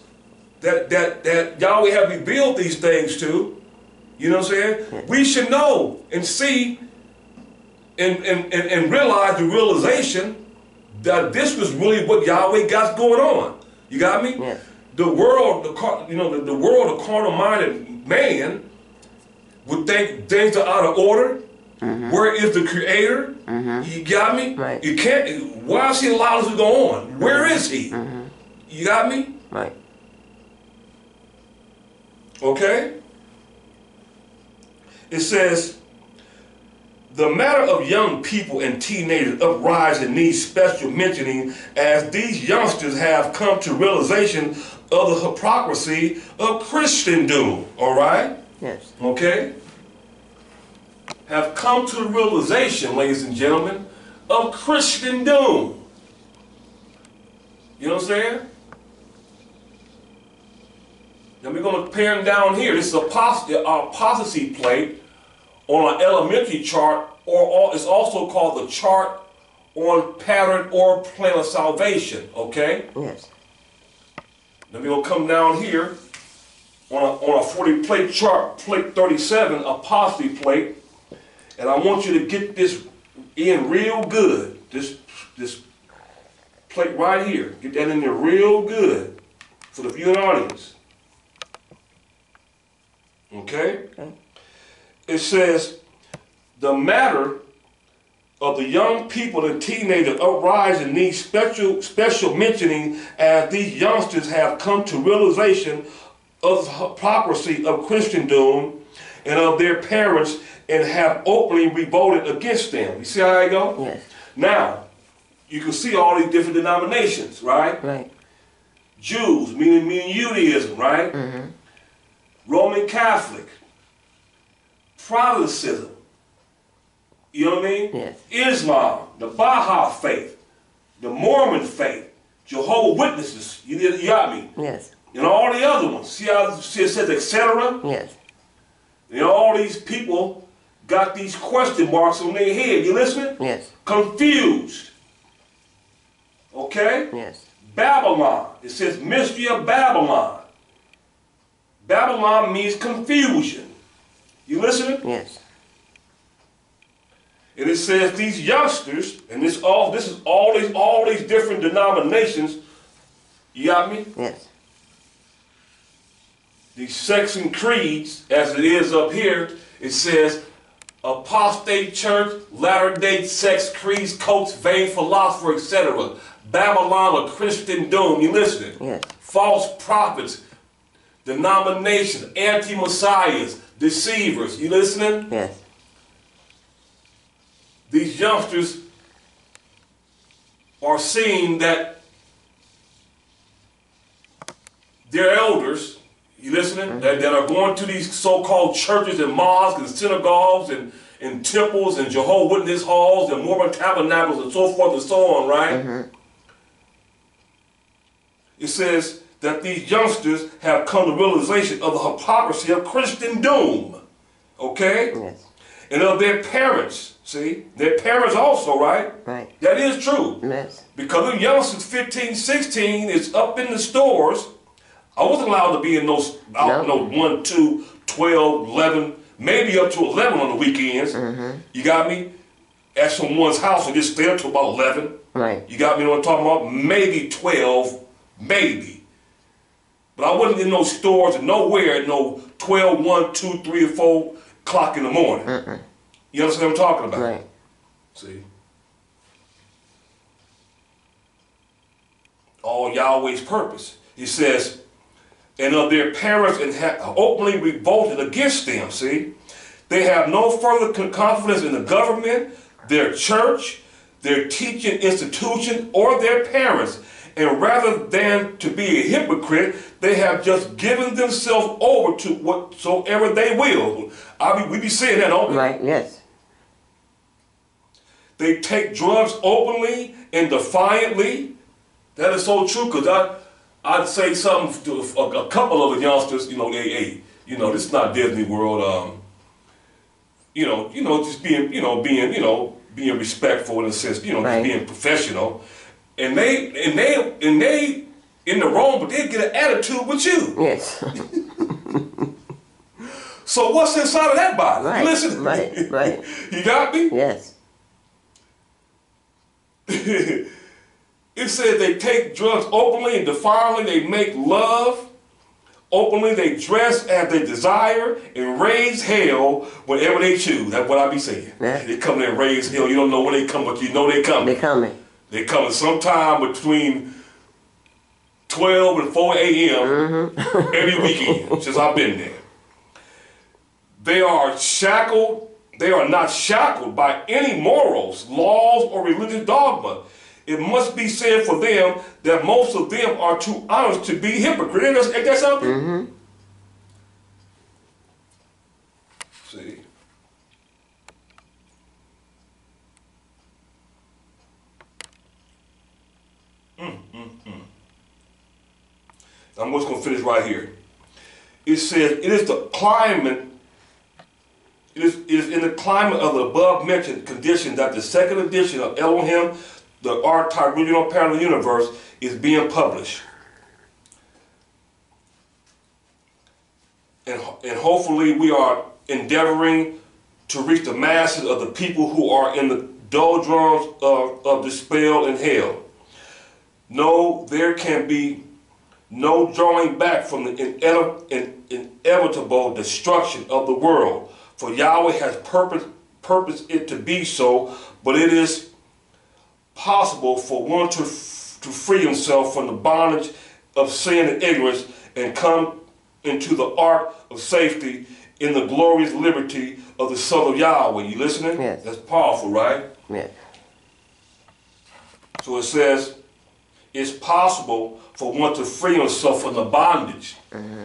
that that that Yahweh have revealed these things to. You know what I'm saying? We should know and see and, and, and, and realize the realization that this was really what Yahweh got going on. You got me? Yes. The world, the car- you know, the, the world, the carnal-minded man would think things are out of order. Mm-hmm. Where is the Creator? Mm-hmm. You got me? Right. You can't. Why is He allowed this to go on? Where is He? Mm-hmm. You got me? Right. Okay? It says, the matter of young people and teenagers uprising needs special mentioning as these youngsters have come to realization of the hypocrisy of Christendom. All right? Yes. Okay? Have come to the realization, ladies and gentlemen, of Christendom. You know what I'm saying? Then we're going to them down here. This is a pos- our uh, apostasy plate on an elementary chart, or all, it's also called the chart on pattern or plan of salvation. Okay? Yes. Then we're going to come down here on a, on a 40 plate chart, plate 37, apostasy plate. And I want you to get this in real good. This, this plate right here. Get that in there real good for the viewing audience. Okay? Okay. It says, the matter of the young people and teenagers uprising needs special special mentioning as these youngsters have come to realization of the hypocrisy of Christendom and of their parents and have openly revolted against them. You see how I go? Yes. Now, you can see all these different denominations, right? Right. Jews, meaning meaning Judaism, right? Mm-hmm. Roman Catholic, Protestantism, you know what I mean? Yes. Islam, the Baha'i faith, the Mormon faith, Jehovah Witnesses, you, you got me, Yes. and all the other ones. See how see it says etc. Yes. And all these people got these question marks on their head. You listening? Yes. Confused. Okay? Yes. Babylon. It says mystery of Babylon. Babylon means confusion. You listening? Yes. And it says these youngsters, and this all this is all these all these different denominations. You got me? Yes. These sects and creeds, as it is up here, it says apostate church, latter-day sects, creeds, cults, vain philosopher, etc. Babylon or Christendom. You listening? Yes. false prophets, denominations, anti-messiahs, deceivers. You listening? Yes. These youngsters are seeing that their elders, you listening, mm-hmm. that, that are going to these so-called churches and mosques and synagogues and, and temples and Jehovah Witness halls and Mormon tabernacles and so forth and so on, right? Mm-hmm. It says that these youngsters have come to realization of the hypocrisy of Christendom. Okay? Yes. And of their parents. See? Their parents also, right? Right. That is true. Yes. Because them youngsters 15, 16 is up in the stores. I wasn't allowed to be in those, I don't know, 1, 2, 12, 11, maybe up to 11 on the weekends. Mm-hmm. You got me? At someone's house and just stay up to about 11. Right. You got me what I'm talking about? Maybe 12, maybe. But I wasn't in those stores and nowhere at no 12, 1, 2, 3, or 4 o'clock in the morning. You understand what I'm talking about? Right. See? All Yahweh's purpose. He says, and of their parents and have openly revolted against them. See? They have no further confidence in the government, their church, their teaching institution, or their parents. And rather than to be a hypocrite, they have just given themselves over to whatsoever they will. I mean, we be saying that, don't we? Right. Yes. They take drugs openly and defiantly. That is so true because I, I'd say something to a, a couple of the youngsters, you know, they, hey, you know, this is not Disney World. Um, you know, you know, just being, you know, being, you know, being respectful in a sense, you know, Right. just being professional. And they, and they, and they in the wrong, but they get an attitude with you. Yes. So what's inside of that body? Right, Listen, right, right. you got me. yes. It said they take drugs openly and defiantly. They make love openly. They dress as they desire and raise hell whenever they choose. That's what I be saying. Yeah. They come there and raise hell. You don't know when they come, but you know they come. They coming. They coming sometime between 12 and 4 a.m. Mm-hmm. every weekend since I've been there. They are shackled, they are not shackled by any morals, laws, or religious dogma. It must be said for them that most of them are too honest to be hypocrites. Ain't that, ain't that something? See. I'm just going to finish right here. It says, it is the climate, it is, it is in the climate of the above mentioned condition that the second edition of Elohim, the Archetype Original Parallel Universe, is being published. And, and hopefully we are endeavoring to reach the masses of the people who are in the doldrums of, of despair and hell. No, there can be no drawing back from the ine- in- inevitable destruction of the world. For Yahweh has purpose, purposed it to be so, but it is possible for one to, f- to free himself from the bondage of sin and ignorance and come into the ark of safety in the glorious liberty of the Son of Yahweh. You listening? Yes. That's powerful, right? Yes. So it says, it's possible for one to free himself from the bondage.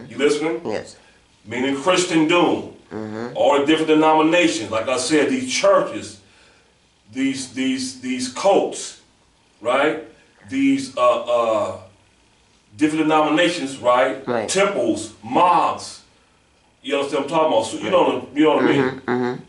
You listening? Yes. Meaning Christendom. All the different denominations. Like I said, these churches, these these these cults, right? These uh uh different denominations, right? Right. Temples, mobs. You understand what I'm talking about? So you know you know what I mean?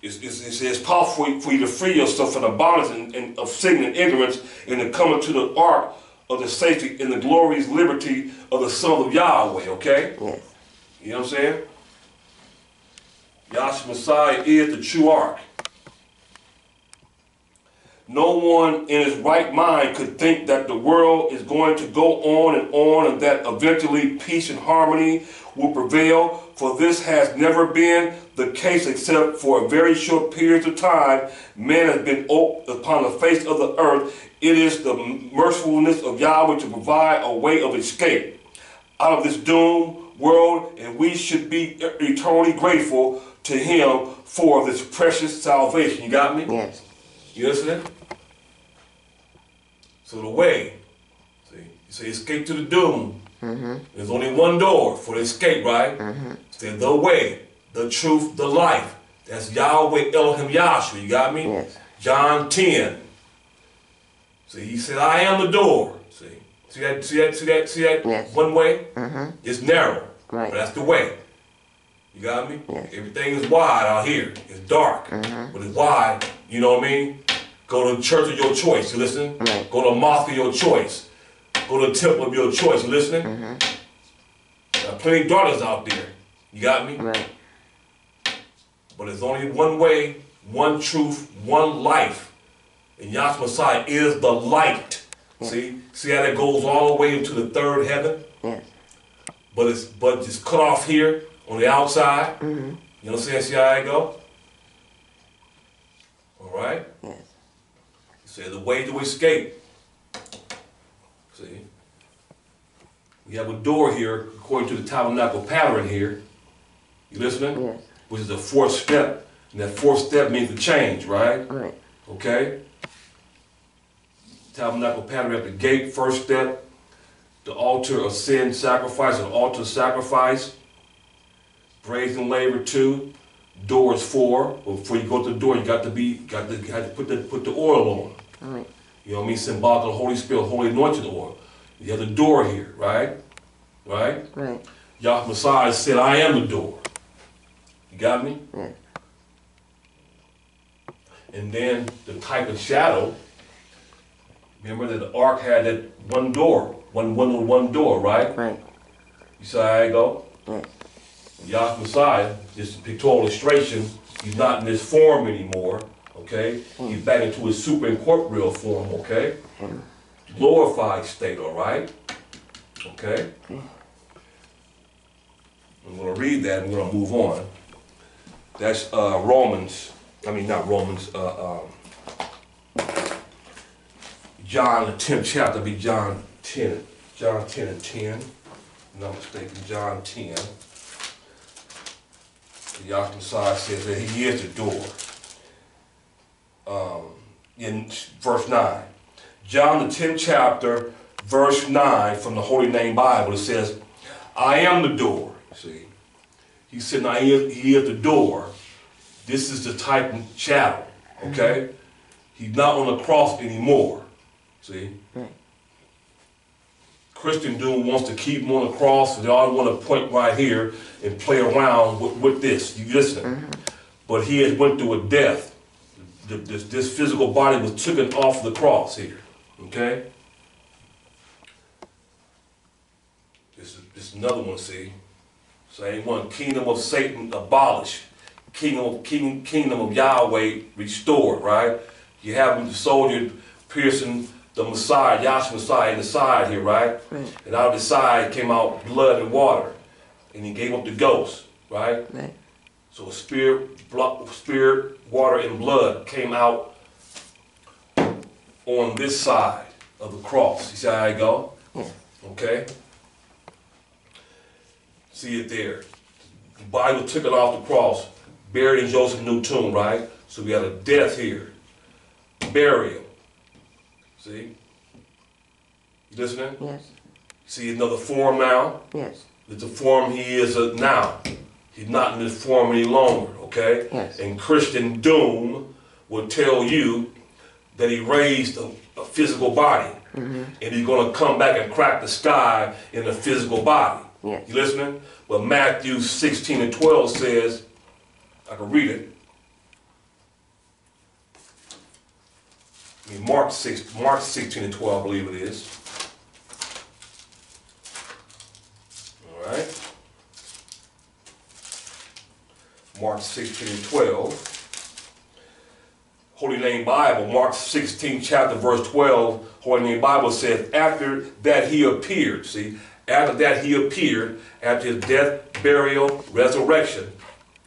It's, it's, it's, it's powerful for you, for you to free yourself from the bondage and, and of sin and ignorance and to come into the ark of the safety and the glorious liberty of the Son of Yahweh, okay? Yes. You know what I'm saying? Yahshua Messiah is the true ark. No one in his right mind could think that the world is going to go on and on and that eventually peace and harmony will prevail, for this has never been the case except for a very short period of time. Man has been upon the face of the earth. It is the mercifulness of Yahweh to provide a way of escape out of this doomed world, and we should be eternally grateful to Him for this precious salvation. You got me? Yes. You listening? So the way, see, you say escape to the doom. There's only one door for the escape, right? Say the way, the truth, the life. That's Yahweh Elohim Yahshua. You got me? Yes. John 10. See, he said, I am the door. See, see that, see that, see that, see that Yes. one way? Mm-hmm. It's narrow. Right. But that's the way. You got me? Yes. Everything is wide out here. It's dark. Mm-hmm. But it's wide. You know what I mean? Go to church of your choice. You listening? Right. Go to mosque of your choice. Go to temple of your choice. You listening? Mm-hmm. There are plenty of darkness out there. You got me? Right. But there's only one way, one truth, one life. And Yahshua Messiah is the light. See? See how that goes all the way into the third heaven? Yes. But it's but it's cut off here on the outside. Mm-hmm. You know what I'm saying? See how I go? Alright? Yes. He said the way to escape. See? We have a door here, according to the tabernacle pattern here. You listening? Yes. Which is the fourth step. And that fourth step means the change, right? Right. Okay? Tabernacle pattern at the gate, first step. The altar of sin sacrifice, an altar sacrifice. Brazen laver two. Doors four. Before you go to the door, you got to be got to, got to put the put the oil on. Right. You know what I mean? Symbolic of the Holy Spirit, Holy Anointed oil. You have the door here, right? Right? Right. Yahweh Messiah said, I am the door. You got me? Yes. And then the type of shadow, remember that the ark had that one door, one window, one door, right? Right. You see how I go? Right. Yahweh Messiah, this pictorial illustration, he's not in this form anymore, okay? He's back into his super incorporeal form, okay? Glorified state, all right? Okay? I'm gonna read that and we're gonna move on. That's uh, Romans, I mean, not Romans, uh, um, John, the 10th chapter, be John 10, John 10 and 10. If I'm not mistaken, John 10. The Messiah says that he is the door. Um, in verse 9. John the 10th chapter, verse 9 from the Holy Name Bible, it says, I am the door. See? He said, now he is, he is the door. This is the type of shadow. Okay? He's not on the cross anymore. See? Christendom wants to keep him on the cross, so they all want to point right here and play around with, with this. You listen. But he has went through a death. The- This, this physical body was taken off the cross here. Okay? This is, this is another one, see? Same one. Kingdom of Satan abolished. Kingdom, king, kingdom of Yahweh restored, right? You have the soldier piercing the Messiah, Yahshua Messiah in the side here, right? Right. And out of the side came out blood and water. And he gave up the ghost, right? Right. So spirit, blood, spirit, water, and blood came out on this side of the cross. You see how I go? Hmm. Okay? See it there. The body was taken off the cross, buried in Joseph's new tomb, right? So we had a death here, burial. See? You listening? Yes. See another form now? Yes. It's the form he is now. He's not in this form any longer, okay? Yes. And Christendom will tell you that he raised a, a physical body. Mm-hmm. And he's going to come back and crack the sky in a physical body. Yes. You listening? But Matthew 16 and 12 says, I can read it. I mean, Mark 6, Mark 16 and 12, I believe it is. All right. Mark 16 12. Holy Name Bible, Mark 16, chapter verse 12, Holy Name Bible says, after that he appeared, see, after that he appeared, after his death, burial, resurrection,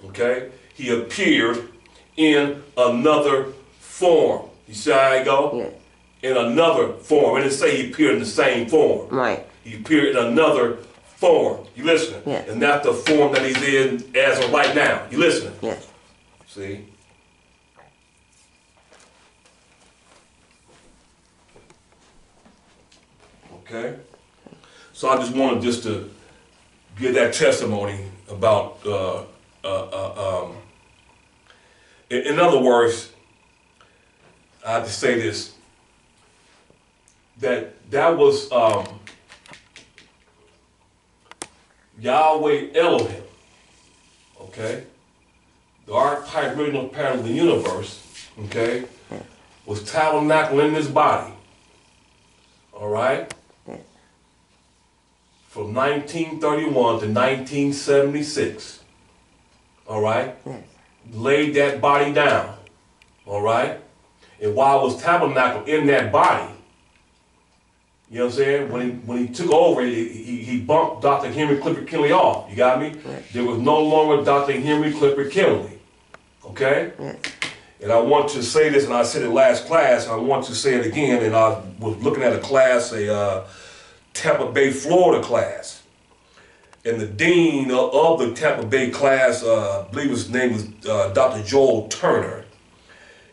okay, he appeared in another form. You see how I go? Yeah. In another form. And it didn't say he appeared in the same form. Right. He appeared in another form. You listening? Yes. And that's the form that he's in as of right now. You listening? Yes. See? Okay? So I just wanted just to give that testimony about, uh, uh, uh, um, in, in other words, I have to say this, that that was um, Yahweh Elohim, okay? the archetype original pattern of the universe, okay, was tabernacle in this body. All right? From 1931 to 1976. All right? Laid that body down. All right? And while it was tabernacle in that body, you know what I'm saying? When he when he took over, he, he, he bumped Dr. Henry Clifford Kinley off. You got me? Right. There was no longer Dr. Henry Clifford Kinley. Okay? Yes. And I want to say this, and I said it last class, and I want to say it again. And I was looking at a class, a uh, Tampa Bay, Florida class. And the dean of, of the Tampa Bay class, uh, I believe his name was uh, Dr. Joel Turner.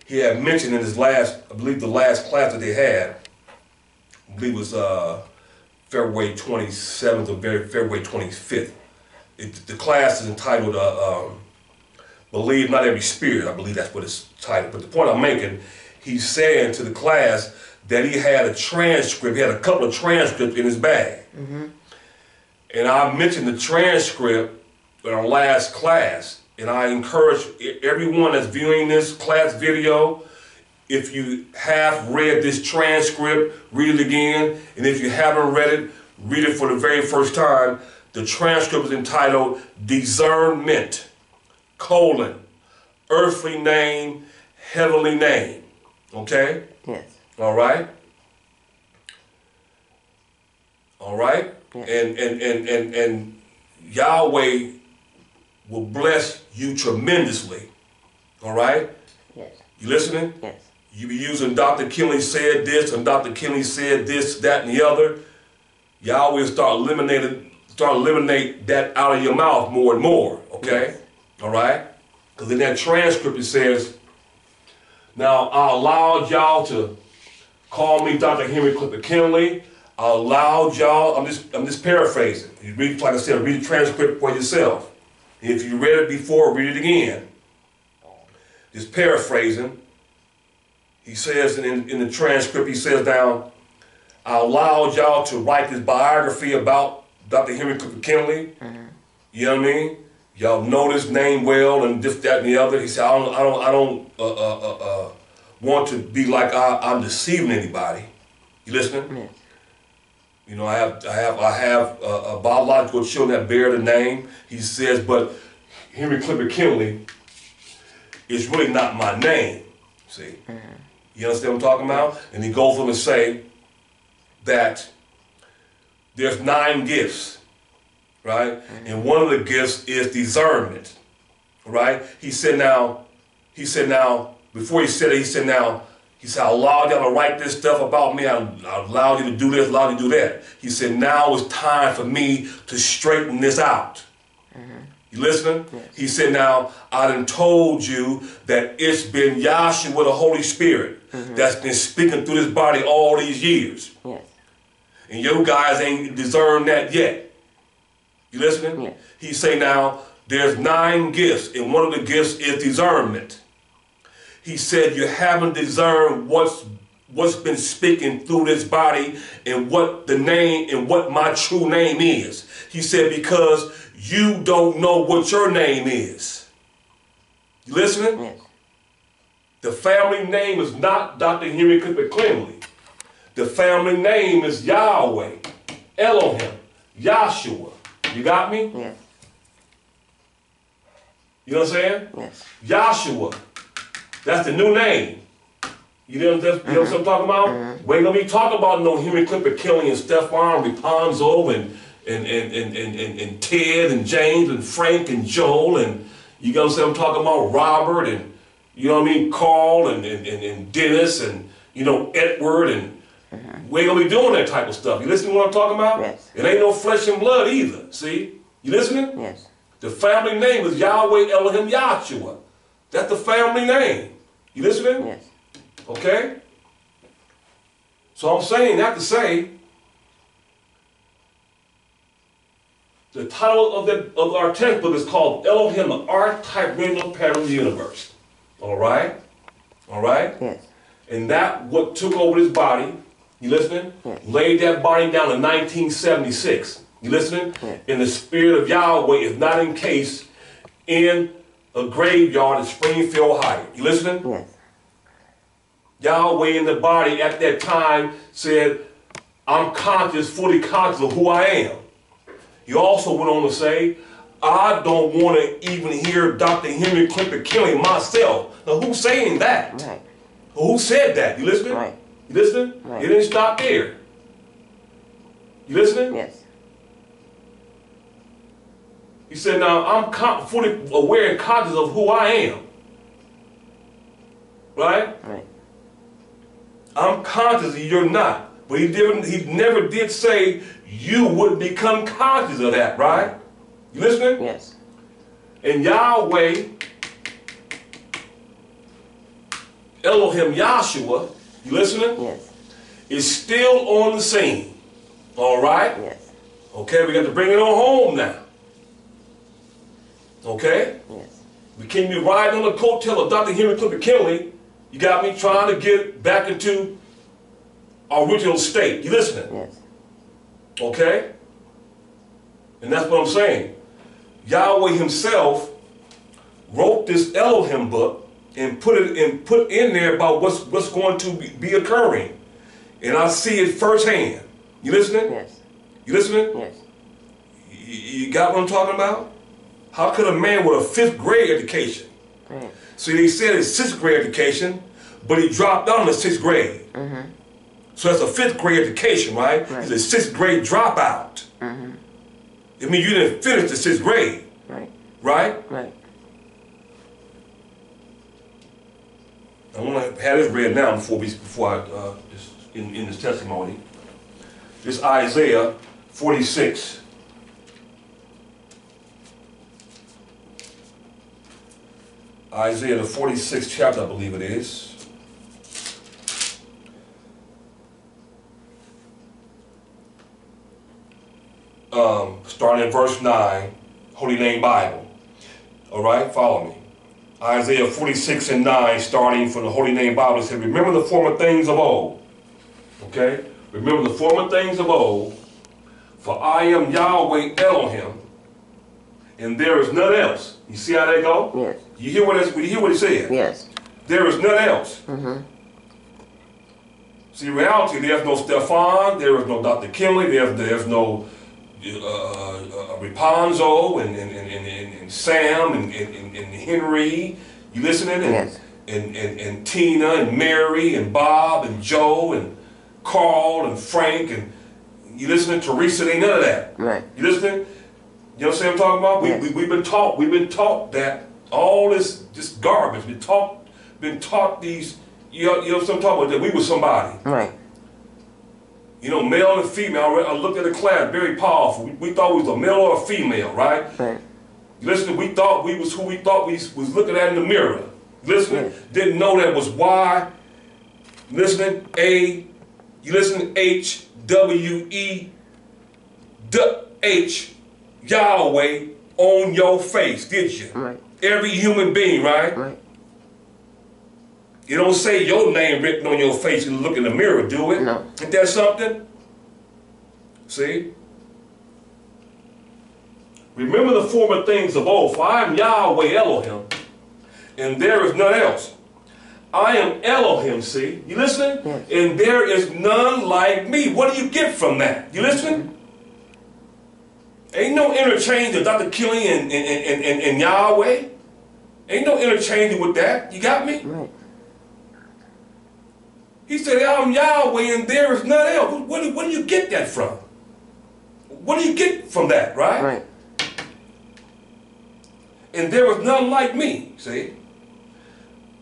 He had mentioned in his last, I believe the last class that they had, Believe it was uh, February 27th or Fe- February 25th. It, the class is entitled uh, um, Believe Not Every Spirit. I believe that's what it's titled. But the point I'm making, he's saying to the class that he had a transcript, he had a couple of transcripts in his bag. And I mentioned the transcript in our last class, and I encourage everyone that's viewing this class video, if you have read this transcript, read it again. And if you haven't read it, read it for the very first time. The transcript is entitled Discernment, colon, earthly name, heavenly name. Okay? Yes. All right? All right? Yeah. And, and, and, and, and Yahweh will bless you tremendously. All right? Yes. You listening? Yes. You be using Dr. Kinley said this and Dr. Kinley said this, that, and the other. Yahweh will start eliminating, start eliminate that out of your mouth more and more. Okay? All right? Because in that transcript it says, now I allowed y'all to call me Dr. Henry Clifford Kinley. I allowed y'all, I'm just I'm just paraphrasing. You read, like I said, read the transcript for yourself. If you read it before, read it again. Just paraphrasing. He says in, in the transcript, he says down, I allowed y'all to write this biography about Dr. Henry Clifford Kinley. You know what I mean? Y'all know this name well and this, that, and the other. He said, I don't, I don't, I don't uh, uh, uh, uh, want to be like I, I'm deceiving anybody. You listening? Yes. You know, I have, I have, I have uh, uh, biological children that bear the name. He says, but Henry Clifford Kinley is really not my name. See, you understand what I'm talking about? And he goes on to say that there's nine gifts, right? And one of the gifts is discernment, right? He said now, he said now, before he said it, he said now, he said, I allowed y'all to write this stuff about me. I, I allowed you to do this, allowed you to do that. He said, now it's time for me to straighten this out. Mm-hmm. You listening? He said, now, I done told you that it's been Yahshua, the Holy Spirit, Mm-hmm. that's been speaking through this body all these years. Yes. And you guys ain't discerned that yet. You listening? Yeah. He say now, there's nine gifts, and one of the gifts is discernment. He said you haven't discerned what's what's been speaking through this body and what the name and what my true name is. He said because you don't know what your name is. You listening? Yes. The family name is not Dr. Henry Clifford Kinley. The family name is Yahweh, Elohim, Yahshua. You got me? Yes. You know what I'm saying? Yes. Yahshua. That's the new name. You know, what I'm- you know what I'm mm-hmm. talking about? Mm-hmm. We ain't gonna be talking about no Henry Clifford Kinley and Stefan Rapunzel and and, and, and, and, and and Ted and James and Frank and Joel and you know what I'm saying? I'm talking about Robert and you know what I mean, Carl and, and, and, Dennis and you know Edward and uh-huh. we ain't gonna be doing that type of stuff. You listening to what I'm talking about? Yes. It ain't no flesh and blood either. See? You listening? Yes. The family name is Yahweh Elohim Yahshua. That's the family name. You listening? Yes. Okay? So I'm saying that to say the title of, the, of our textbook is called Elohim, the Archetype Random Pattern of the Universe. All right? All right? Yes. And that what took over his body, you listening? Yeah. Laid that body down in 1976. You listening? Yeah. And the spirit of Yahweh is not encased in a graveyard in Springfield, Ohio. You listening? Yes. Yahweh in the body at that time said, I'm conscious, fully conscious of who I am. He also went on to say, I don't want to even hear Dr. Henry Clifford Kinley myself. Now, who's saying that? Right. Who said that? You listening? Right. You listening? Right. It didn't stop there. You listening? Yes. He said, now I'm fully aware and conscious of who I am. Right? Right. I'm conscious you're not. But he didn't he never did say you would become conscious of that, right? You listening? Yes. And Yahweh, Elohim Yahshua, you listening? Yes. Is still on the scene. All right? Yes. Okay, we got to bring it on home now. Okay? Yes. We can't be riding on the coattail of Dr. Henry Clifford Kinley. You got me trying to get back into our original state. You listening? Yes. Okay? And that's what I'm saying. Yahweh himself wrote this Elohim book and put it and put in there about what's what's going to be, be occurring, and I see it firsthand. You listening? Yes. You listening? Yes. You, you got what I'm talking about? How could a man with a fifth grade education? Right. See, they said it's sixth grade education, but he dropped out in the sixth grade. Mm -hmm. So that's a fifth grade education, right? Right. He's a sixth grade dropout. It means you didn't finish the sixth grade, Right. right? Right. I want to have this read now before we before I uh, just in, in this testimony. This Isaiah 46. Isaiah the 46th chapter, I believe it is. Um, starting in verse 9, Holy Name Bible. All right, follow me. Isaiah 46 and 9, starting from the Holy Name Bible, It said, Remember the former things of old. Okay? Remember the former things of old, for I am Yahweh Elohim, and there is none else. You see how that go? Yes. You hear what, you hear what he said? Yes. There is none else. Mm-hmm. See, reality, there's no Stefan, there is no Dr. Kinley, there's, there's no uh, uh, Rapunzel and, and, and, and, and, Sam and, and, and, Henry. You listening? And, Yes. and, and, and Tina and Mary and Bob and Joe and Carl and Frank and you listening? Teresa, ain't none of that. Right. You listening? You know what I'm talking about? We, we, we've been taught, we've been taught that all this just garbage, been taught, been taught these, you know, you know what I'm talking about? That we were somebody. Right. You know, male and female. I looked at the class, very powerful. We, we thought we was a male or a female, right? Right. Listen, we thought we was who we thought we was looking at in the mirror. Listening, didn't know that was Y. Listening, A. You listen, H W E D H Yahweh on your face, did you? Right. Every human being, right? Right. You don't say your name written on your face and look in the mirror, do it? No. Ain't that something? See? Remember the former things of old, for I am Yahweh Elohim, and there is none else. I am Elohim, see? You listening? Yes. And there is none like me. What do you get from that? You listening? Ain't no interchange of Dr. Kinley and, and, and, and, and Yahweh. Ain't no interchanging with that. You got me? Right. He said, I'm Yahweh and there is none else. Where, do- where do you get that from? What do you get from that, right? Right. And was none like me, see?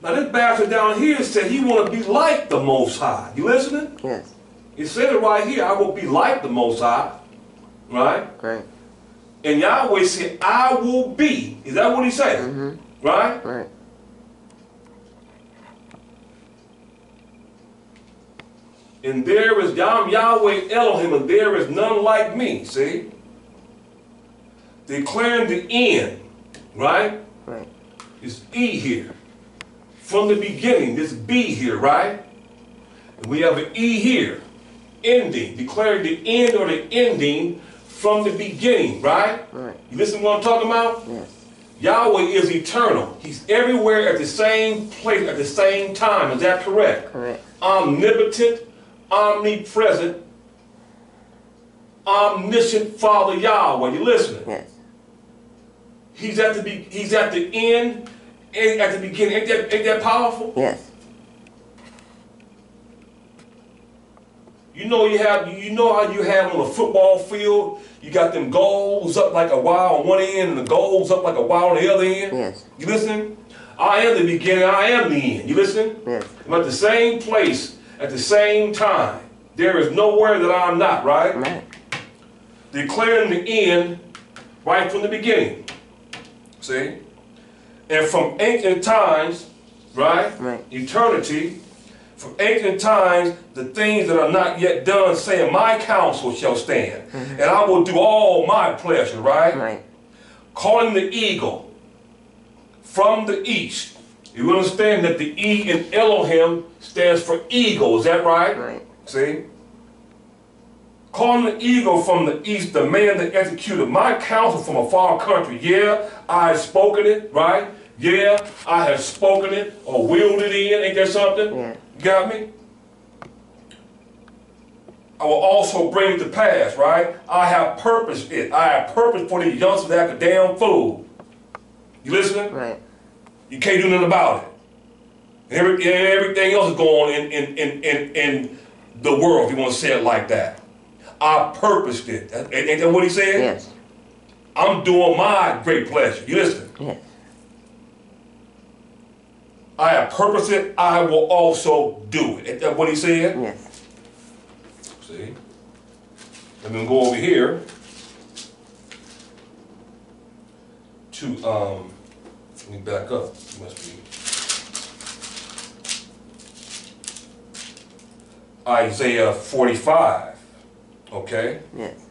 Now this bastard down here said he want to be like the Most High. You listening? Yes. He said it right here, I will be like the Most High, right? Right. And Yahweh said, I will be. Is that what he said? Mm-hmm. Right? Right. And there is Yah- Yahweh Elohim, and there is none like me. See? Declaring the end, right? Right. It's E here. From the beginning, this B here, right? And we have an E here. Ending. Declaring the end or the ending from the beginning, right? Right. You listen to what I'm talking about? Yes. Yahweh is eternal. He's everywhere at the same place at the same time. Is that correct? Correct. omnipotent, omnipresent, omniscient Father Yahweh. You listening? Yes. He's at the be, he's at the end and at the beginning. Ain't that, ain't that powerful? Yes. You know you have you know how you have on a football field, you got them goals up like a Y on one end and the goals up like a Y on the other end. Yes. You listening? I am the beginning, I am the end. You listening? Yes. I'm at the same place at the same time. There is nowhere that I'm not, right? Right. Declaring the end right from the beginning. See? And from ancient times, right? Right. Eternity, from ancient times, the things that are not yet done, saying, My counsel shall stand, mm-hmm. and I will do all my pleasure, right? Right. calling the eagle from the east. You understand that the E in Elohim stands for eagle, is that right? Right. See? Calling the eagle from the east, the man that executed my counsel from a far country. Yeah, I've spoken it, right? Yeah, I have spoken it or willed it in. Ain't that something? Yeah. You got me? I will also bring it to pass, right? I have purposed it. I have purpose for these youngsters to act a damn fool. You listening? Right. You can't do nothing about it. Every, everything else is going on in, in, in, in, in the world, if you want to say it like that. I purposed it. Ain't ain't that what he said? Yes. I'm doing my great pleasure. You listen? Yes. I have purposed it, I will also do it. Ain't that what he said? Yes. See? Let me go over here to, um, let me back up. It must be. Isaiah uh, 45. Okay? Yes.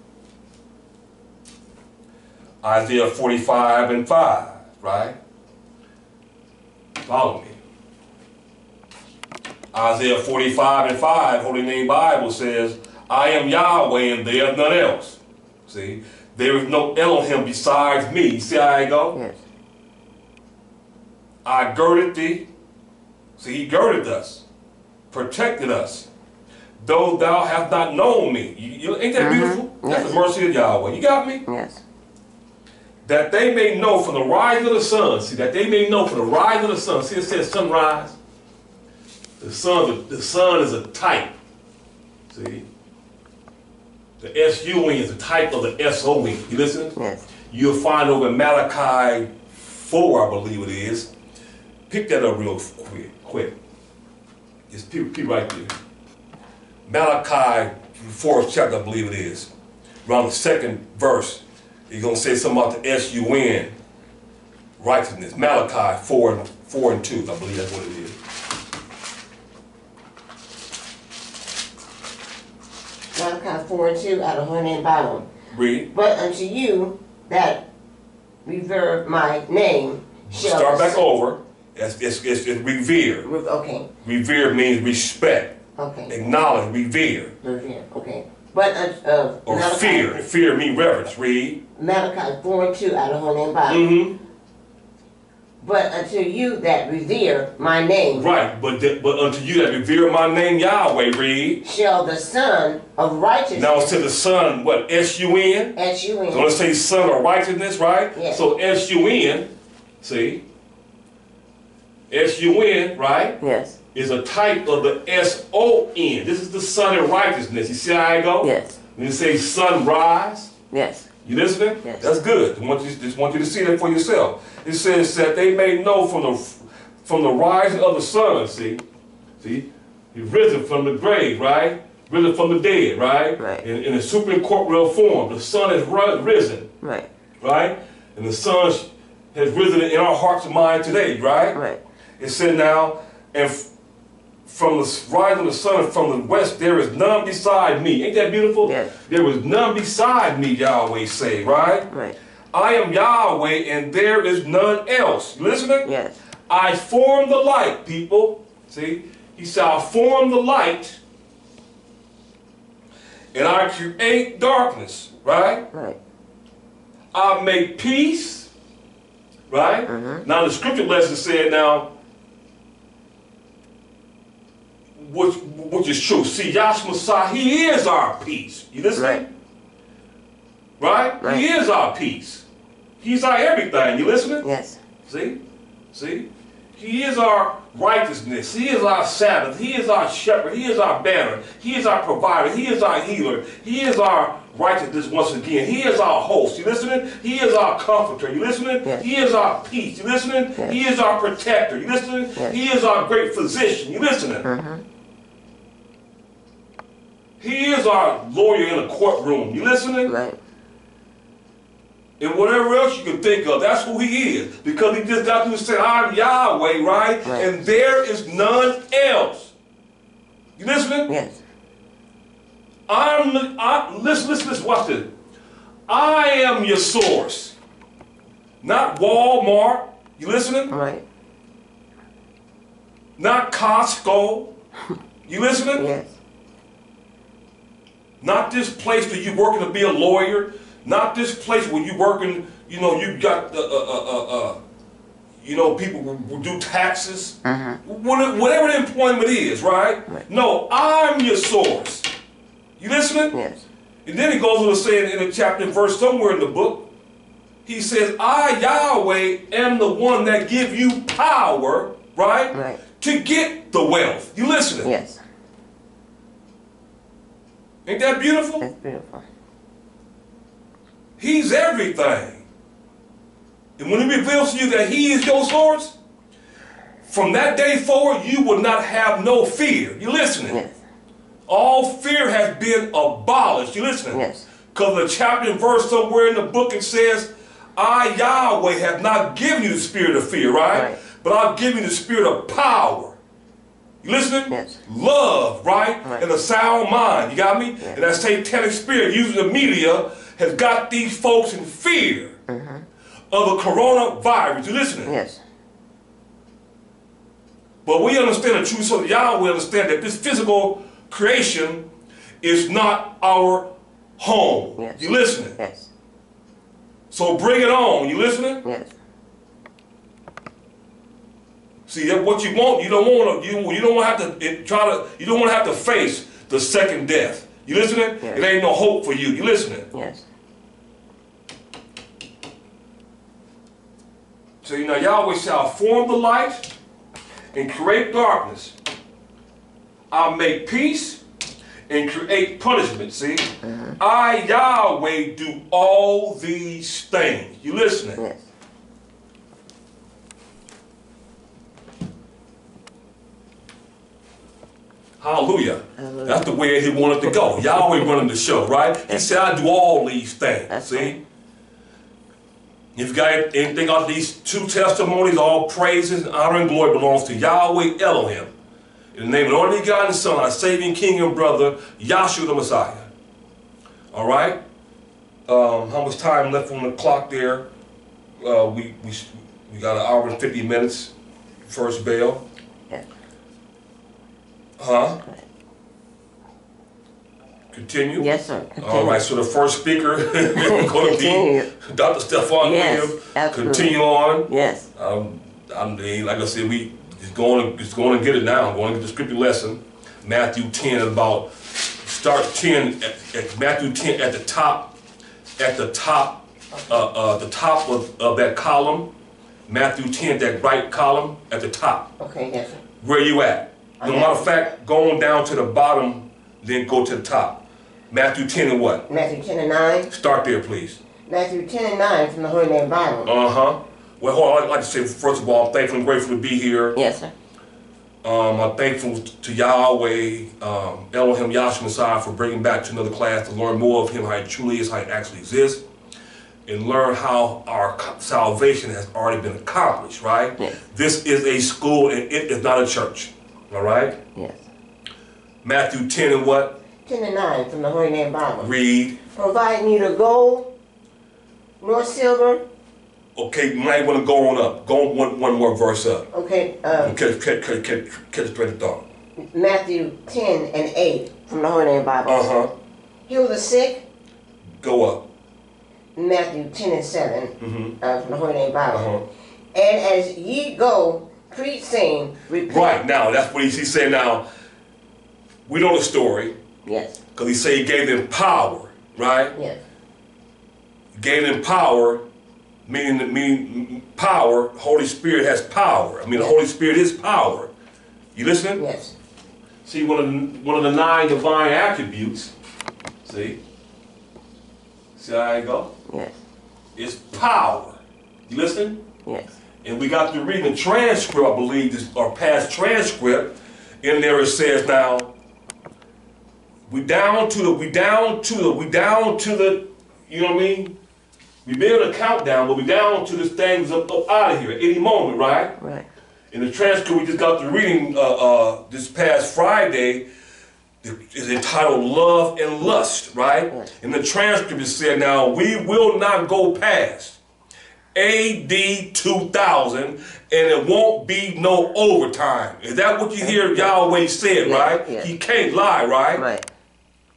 Isaiah 45 and 5, right? Follow me. Isaiah 45 and 5, Holy Name Bible says, I am Yahweh and there is none else. See? There is no Elohim besides me. See how I go? Yes. I girded thee. See, he girded us, protected us. Though thou hast not known me. You, you- ain't that mm-hmm. beautiful? That's the mercy of Yahweh. You got me? Yes. that they may know from the rise of the sun. See, that they may know from the rise of the sun. See, it says sunrise. The sun, the sun is a type. See, the S U N is a type of the S O N. You listen? Yes. You'll find over in Malachi four, I believe it is. Pick that up real quick. Quick. Just peep, peep right there. Malachi fourth chapter, I believe it is. Around the second verse. He's gonna say something about the S U N righteousness. Malachi four and four and two, I believe that's what it is. Malachi 4 and 2 out of Holy Name Bible. Read. But unto you that revere my name shall. Start back over. It's, it's, it's, it's revere. Re- Okay, Revere means respect, okay. acknowledge, revere. Revere, okay. But, uh, uh. Or Malachi- fear. Fear means reverence. Read. Malachi 4 and 2 out of Holy Name Bible. Mm-hmm. But unto you that revere my name Right, but th- but unto you that revere my name Yahweh, read. shall the Son of Righteousness. Now it's to the Son, what, S-U-N? S U So N. let's say Son of Righteousness, right? Yeah. So S-U-N, see? S-U-N, right, Yes. is a type of the S-O-N. This is the sun of Righteousness. You see how I go? Yes. When you say sunrise, Yes. You listening? Yes. That's good. I want you, just want you to see that for yourself. It says that they may know from the from the rising of the sun. See, see, he's risen from the grave, right? Risen from the dead, right? Right. In, in a superincorporeal form, the sun has ri- risen, Right. right? And the sun has risen in our hearts and mind today, right? Right. It said now, and from the rising of the sun and from the west, there is none beside me. Ain't that beautiful? Yes. There was none beside me, Yahweh say, right? Right. I am Yahweh and there is none else. You listening? Yes. I form the light, people. See? He said, I form the light and I create darkness, right? Right. I make peace, right? Mm-hmm. Now the scripture lesson said now, which, which is true. See, Yahshua Messiah, he is our peace. You listening? Right. Right? Right. He is our peace. He's our everything. You listening? Yes. See? See? He is our righteousness. He is our Sabbath. He is our shepherd. He is our banner. He is our provider. He is our healer. He is our righteousness once again. He is our host. You listening? He is our comforter. You listening? Yes. He is our peace. You listening? Yes. He is our protector. You listening? Yes. He is our great physician. You listening? He is our lawyer in a courtroom. You listening? Right. and whatever else you can think of. That's who he is. Because he just got through saying, I'm Yahweh, right? Right. And there is none else. You listening? Yes. I'm, I, listen, listen, listen, watch this. I am your source. Not Walmart. You listening? Right. Not Costco. You listening? Yes. Not this place where you're working to be a lawyer. Not this place where you're working, you know, you got the, uh, uh, uh, uh, you know, people will, do taxes, what- whatever the employment is, right? Right. No, I'm your source. You listening? Yes. And then he goes on to say in a chapter and verse somewhere in the book, he says, I, Yahweh, am the one that give you power, right? Right. To get the wealth. You listening? Yes. Ain't that beautiful? That's beautiful. He's everything. And when he reveals to you that he is your source, from that day forward, you will not have no fear. You listening? Yes. All fear has been abolished. You listening? Yes. Because the chapter and verse somewhere in the book it says, I Yahweh have not given you the spirit of fear, right? Right. But I've given you the spirit of power. You listening? Yes. Love, right? Right. And a sound mind. You got me? Yes. And that satanic spirit using the media has got these folks in fear mm-hmm. of a coronavirus. You listening? Yes. But we understand the truth, so Yahweh understand that this physical creation is not our home. Yes. You listening? Yes. So bring it on. You listening? Yes. See what you want, you don't want to. You you don't want to have to it, try to. You don't want to have to face the second death. You listening? Yes. It ain't no hope for you. You listening? Yes. So you know Yahweh shall form the light and create darkness. I'll make peace and create punishment. See, uh-huh. I Yahweh do all these things. You listening? Yes. Hallelujah. Hallelujah. That's the way he wanted to go. Yahweh running the show, right? He said, I do all these things. That's See? right. If you got anything out of these two testimonies, all praises, honor, and glory belongs to Yahweh Elohim. In the name of the only begotten Son, our saving King and brother, Yahshua the Messiah. All right? Um, how much time left on the clock there? Uh, we, we, we got an hour and 50 minutes. First bell. Huh? Continue? Yes, sir. All right, so the first speaker is going to be Dr. Stefan Yes, Williams. absolutely. Continue on. Yes. Um, I'm, like I said, we it's going to it's going to get it now. I'm going to get the scripture lesson, Matthew 10 about start 10 at, at Matthew 10 at the top at the top uh, uh, the top of, of that column, Matthew 10 that right column at the top. Okay, yes, sir. Where you at? No Okay. matter of fact, going down to the bottom, then go to the top. Matthew 10 and what? Matthew 10 and 9. Start there, please. Matthew 10 and 9 from the Holy Name Bible. Uh huh. Well, hold on. I'd like to say, first of all, I'm thankful and grateful to be here. Yes, sir. Um, I'm thankful to Yahweh, um, Elohim, Yahshua Messiah for bringing back to another class to learn more of Him, how He truly is, how He actually exists, and learn how our salvation has already been accomplished, right? Yes. This is a school and it is not a church, all right? Yes. Matthew 10 and what? 10 and 9 from the Holy Name Bible. Read. Provide neither gold nor silver. Okay, you might want to go on up. Go on one, one more verse up. Okay, uh, Catch, catch, catch, catch, catch a thread of thought. Matthew 10 and 8 from the Holy Name Bible. Uh huh. Heal the sick. Go up. Matthew 10 and 7 Mm-hmm. uh, from the Holy Name Bible. Uh-huh. And as ye go, preach, saying, repent. Right now, that's what he's, he's saying. Now, we know the story Yes, because he said he gave them power, right? yes, He gave them power, meaning meaning power. Holy Spirit has power. I mean, the Holy Spirit is power. You listening? yes, See, one of the, one of the nine divine attributes. See, see how I go? yes, It's power. You listening? yes, And we got to read the transcript, I believe, this, or past transcript. In there it says now, we down to the, we down to the, we down to the, you know what I mean? We on a countdown, but we down to this thing's up, up out of here at any moment, right? right, In the transcript we just got to reading uh, uh, this past Friday is entitled Love and Lust, right? Yes. In the transcript it said, now we will not go past AD 2000 and it won't be no overtime. Is that what you hear Yahweh said, Yes, right? yes. He can't lie, right? right,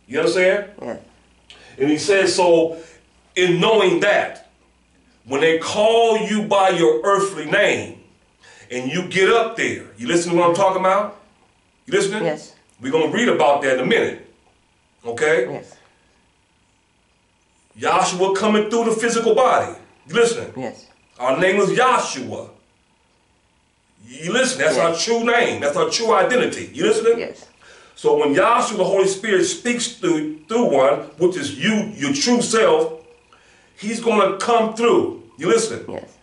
You understand? yes, And he says, so in knowing that, when they call you by your earthly name and you get up there, you listen to what I'm talking about? You listening? Yes. We're going to read about that in a minute. Okay? Yes. Yahshua coming through the physical body. You listening? Yes. Our name is Yahshua. You listen, that's our true name. That's our true identity. You listening? Yes. So when Yahshua, the Holy Spirit, speaks through, through one, which is you, your true self, he's going to come through. You listening? Yes.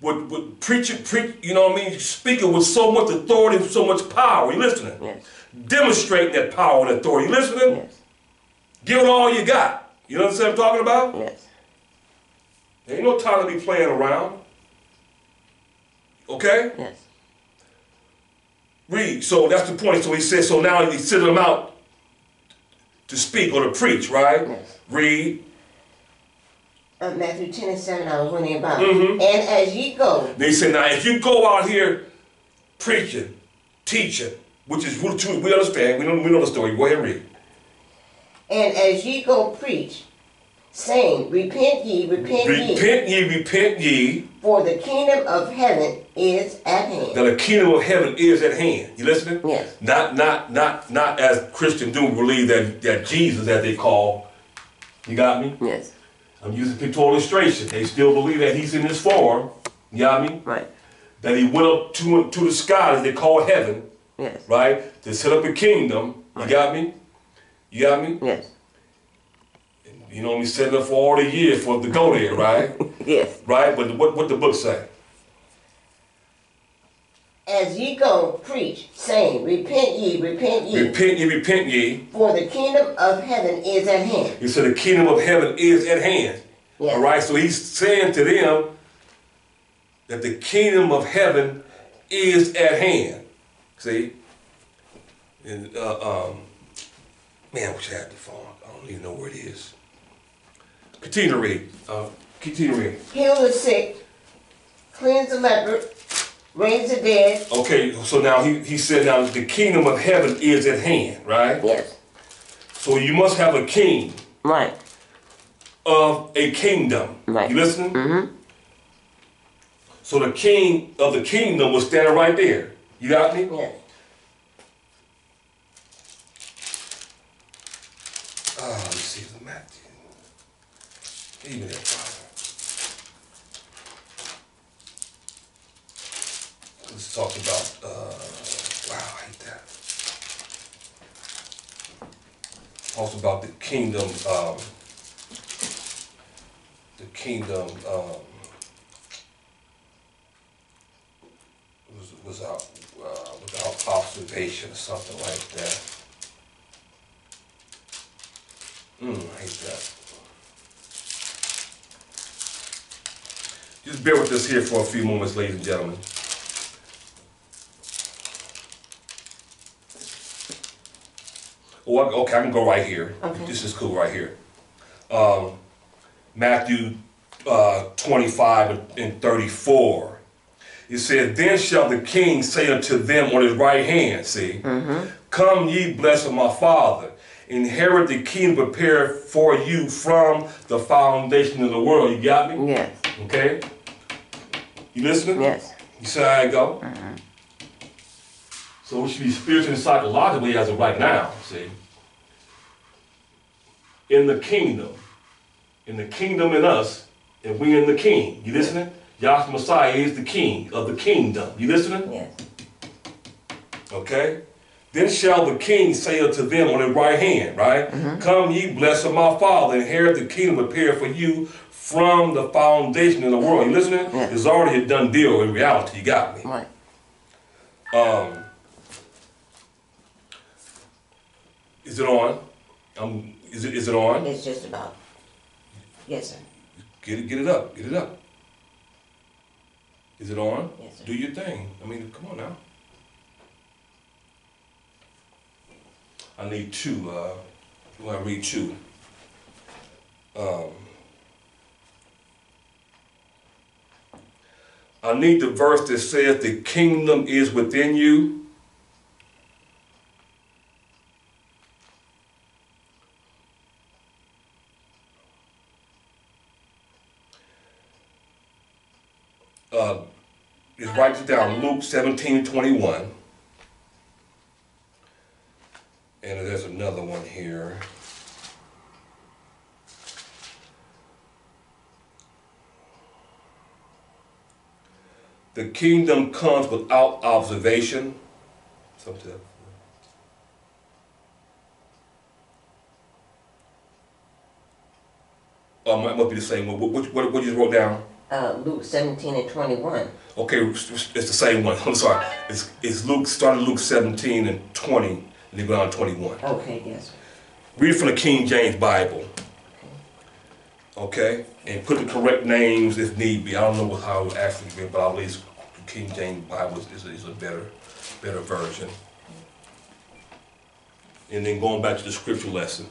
With, with preaching, preach, you know what I mean? Speaking with so much authority, and so much power. You listening? Yes. Demonstrating that power and authority. You listening? Yes. Give it all you got. You know what I'm talking about? Yes. There ain't no time to be playing around. Okay? Yes. Read. So that's the point. So he says, so now he sent them out to speak or to preach, right? Yes. Read. Uh, Matthew 10 and 7, I was reading about. Mhm. And as ye go, They said, now if you go out here preaching, teaching, which is really true, we understand, we know, we know the story. Go ahead and read. and as ye go preach, saying, Repent ye, repent, ye, Repent ye, repent ye, for the kingdom of heaven is at hand. that the kingdom of heaven is at hand. You listening? Yes. Not, not, not, not as Christians do believe that, that Jesus, as they call, you got me? Yes. I'm using pictorial illustration. They still believe that he's in this form, you got me? Right. That he went up to, to the sky, as they call heaven, Yes. right? To set up a kingdom. You got me? You got me? Yes. You know, we set up for all the years for it to go there, right? Yes. right? But what what the book say? As ye go preach, saying, Repent ye, repent ye, Repent ye, repent ye. for the kingdom of heaven is at hand. He said the kingdom of heaven is at hand. Yes. All right, so he's saying to them that the kingdom of heaven is at hand. See? And uh, um, man, I wish I had the phone. I don't even know where it is. Continue to read. Uh, continue to read. Heal the sick, cleanse the leper, raise the dead. Okay, so now he, he said now the kingdom of heaven is at hand, right? Yes. So you must have a king Right. of a kingdom. Right. You listening? Mm-hmm. So the king of the kingdom was standing right there. You got me? Yes. Oh, let me see the Matthew. Me. Let's talk about, uh, wow, I hate that. Talks about the kingdom, um, the kingdom, um, was, was out, uh, without observation or something like that. Mm, I hate that. Just bear with us here for a few moments, ladies and gentlemen. Oh, okay, I can go right here. Okay. This is cool right here. Um, Matthew uh, 25 and- and 34. It said, Then shall the king say unto them on his right hand, see, Come ye blessed of my father, inherit the kingdom prepared for you from the foundation of the world. You got me? Yes. Okay? You listening? Yes. You see how I go? Mm-hmm. So we should be spiritually and psychologically as of right now, see? In the kingdom. In the kingdom in us, and we in the king. You listening? Yahshua Messiah is the king of the kingdom. You listening? Yes. Okay? Then shall the king say unto them on his right hand, right? Come ye blessed of my father, inherit the kingdom prepared for you from the foundation of the world. You listening? Yeah. It's already a done deal in reality. You got me. Right. Um, is it on? Um, is it is it on? It's just about. Yes, sir. Get it, get it up, get it up. Is it on? Yes, sir. Do your thing. I mean, come on now. I need two. Uh, when I read two. Um, I need the verse that says the kingdom is within you. Uh, just write it down, Luke 17, 21. And there's another one here. The kingdom comes without observation. Something. Oh, it might be the same one. What, what, what, what you just wrote down? Uh, Luke 17 and 21. Okay, it's the same one. I'm sorry. It's, it's Luke, started Luke 17 and 20, and then go down to 21. Okay, yes. Read from the King James Bible. Okay? And put the correct names if need be. I don't know how it actually be, but at least King James Bible is, is a better, better version. And then going back to the scripture lesson.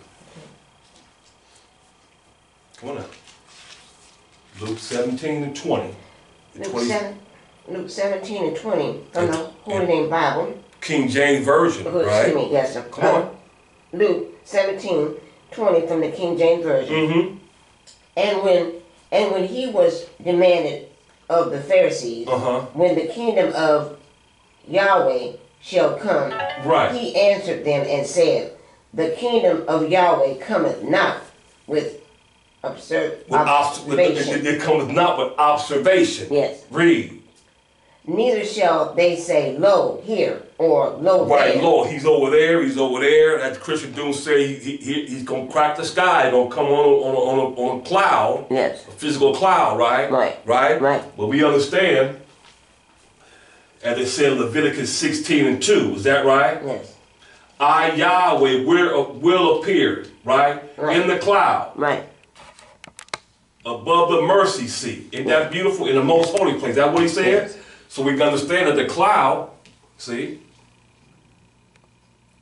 Come on now. Luke 17 and 20. The Luke, 20 seven, Luke 17 and 20 from the And- Holy Name Bible. King James Version, Luke, right? Excuse me, yes, sir. Come on. Luke 17, 20 from the King James Version. Mm-hmm. And when and when he was demanded of the Pharisees, Uh-huh. when the kingdom of Yahweh shall come, Right. he answered them and said, The kingdom of Yahweh cometh not with observ- With obs- with, it, observation. it comes not with observation. Yes. Read. Neither shall they say, Lo here, or Lo Right, there. Lord, he's over there, he's over there. As Christendom say, he, he, he's gonna crack the sky, he's gonna come on a, on a, on a, on a cloud, Yes. a physical cloud, right? Right. Right? Right. But we understand, as it said in Leviticus 16 and 2, is that right? Yes. I, Yahweh, will, will appear, right? Right. In the cloud, Right. above the mercy seat. Isn't that beautiful? In the most holy place. Is that what he said? Yes. So we can understand that the cloud, see,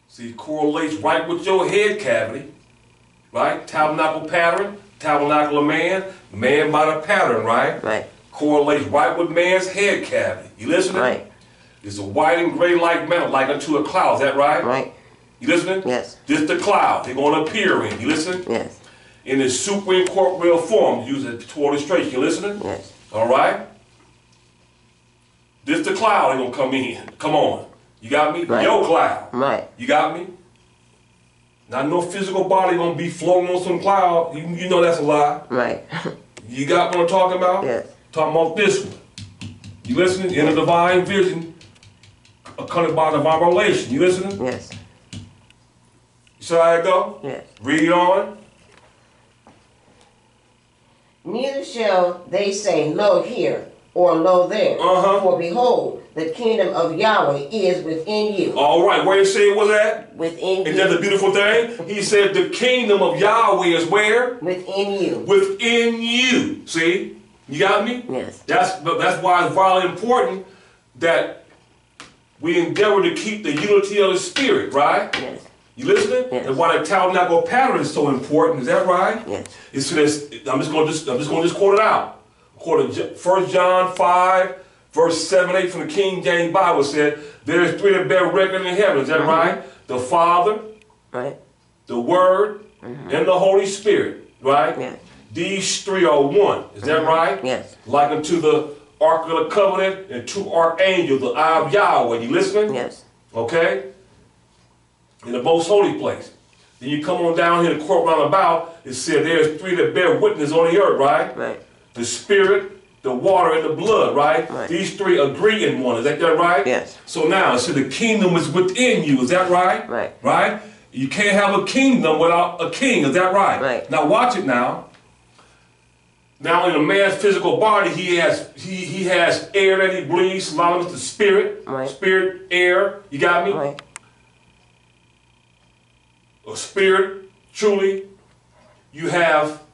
see, correlates right with your head cavity, right? Tabernacle pattern, tabernacle of man, man by the pattern, right? Right. Correlates right with man's head cavity. You listening? Right. It's a white and gray like metal, like unto a cloud. Is that right? Right. You listening? Yes. This the cloud they're going to appear in. You listening? Yes. In its super incorporeal form, use it to illustration. You listening? Yes. All right? This the cloud they gonna come in. Come on. You got me? Right. Your cloud. Right. You got me? Not no physical body gonna be floating on some cloud. You, you know that's a lie. Right. You got what I'm talking about? Yes. Talking about this one. You listening? In a divine vision, accompanied by divine revelation. You listening? yes. You see how it go? Yes. Read on. Neither shall they say, Lo here, or Lo there. Uh-huh. For behold, the kingdom of Yahweh is within you. All right, where you say it was at? Within Isn't that the beautiful thing? He said the kingdom of Yahweh is where? Within you. Within you. See? You got me? Yes. That's that's why it's vitally important that we endeavor to keep the unity of the spirit, right? Yes. You listening? Yes. And why the tabernacle pattern is so important, is that right? Yes. It's this, I'm just gonna just I'm just gonna just quote it out. Quote it, 1 John 5, verse 7, 8 from the King James Bible said, There is three that bear record in heaven, is that mm-hmm. right? The Father, Right. the Word, mm-hmm. and the Holy Spirit, right? Yes. These three are one, is that mm-hmm. right? Yes. Like unto the Ark of the Covenant and two archangels, the eye of Yahweh. You listening? Yes. Okay? In the most holy place. Then you come on down here, to court round about, it said there's three that bear witness on the earth, right? Right. The spirit, the water, and the blood, right? Right. These three agree in one. Is that, that right? Yes. So now, so the kingdom is within you. Is that right? Right. Right? You can't have a kingdom without a king. Is that right? Right. Now watch it now. Now in a man's physical body, he has he, he has air that he breathes, synonymous to spirit. Right. Spirit, air. You got me? Right. a spirit, truly. You have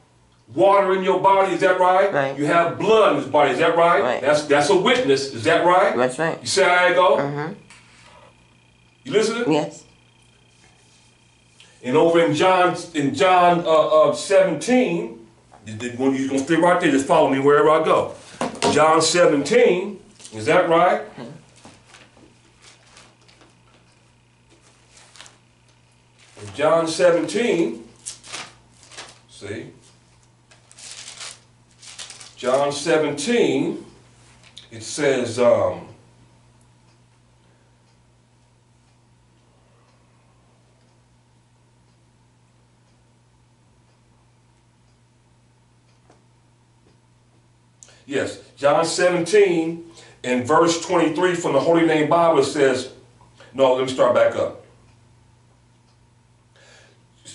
water in your body, is that right? Right. You have blood in his body, is that right? Right. That's that's a witness, is that right? That's right. You see how I go? Mhm. You listening? Yes. And over in John in John uh, uh, 17, you- you- when you're gonna stay right there, just follow me wherever I go. John 17, is that right? In John 17, see, John 17 it says, um, yes, John 17 and verse 23 from the Holy Name Bible says, no, let me start back up.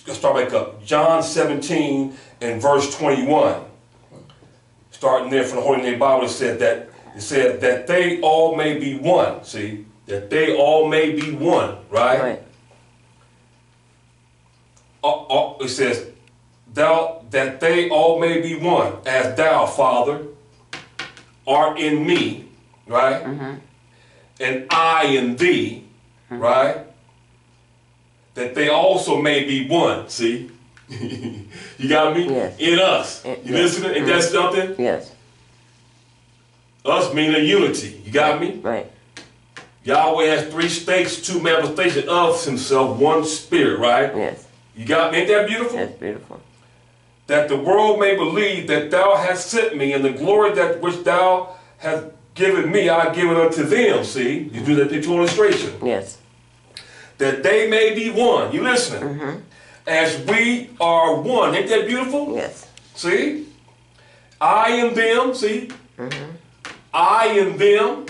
Let's start back up. John 17 and verse 21. Starting there from the Holy Name Bible, it said that it said that they all may be one. See, that they all may be one, right? Right. Uh, uh, it says, thou that they all may be one, as thou, Father, art in me, right? And I in thee, right? That they also may be one. See, you got me? Yes. In us. Uh, You yes. listening? And that's something. Yes. Us meaning unity. You got me? Right. Yahweh has three states, two manifestations of himself, one spirit, right? Yes. You got me? Ain't that beautiful? That's beautiful. That the world may believe that thou hast sent me, and the glory that which thou hast given me, I give it unto them. See, you do that picture illustration. Yes. That they may be one. You listening? As we are one. Ain't that beautiful? Yes. See? I and them, see? Mm-hmm. I and them,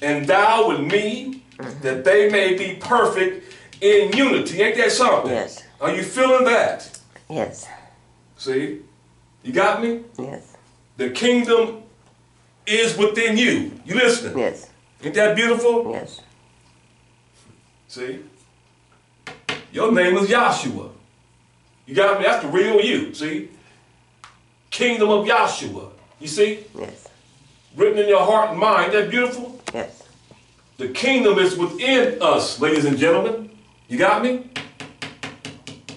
and thou and me, that they may be perfect in unity. Ain't that something? Yes. Are you feeling that? Yes. See? You got me? Yes. The kingdom is within you. You listening? Yes. Ain't that beautiful? Yes. See? Your name is Yahshua. You got me? That's the real you. See? Kingdom of Yahshua. You see? Yes. Written in your heart and mind. Ain't that beautiful? Yes. The kingdom is within us, ladies and gentlemen. You got me?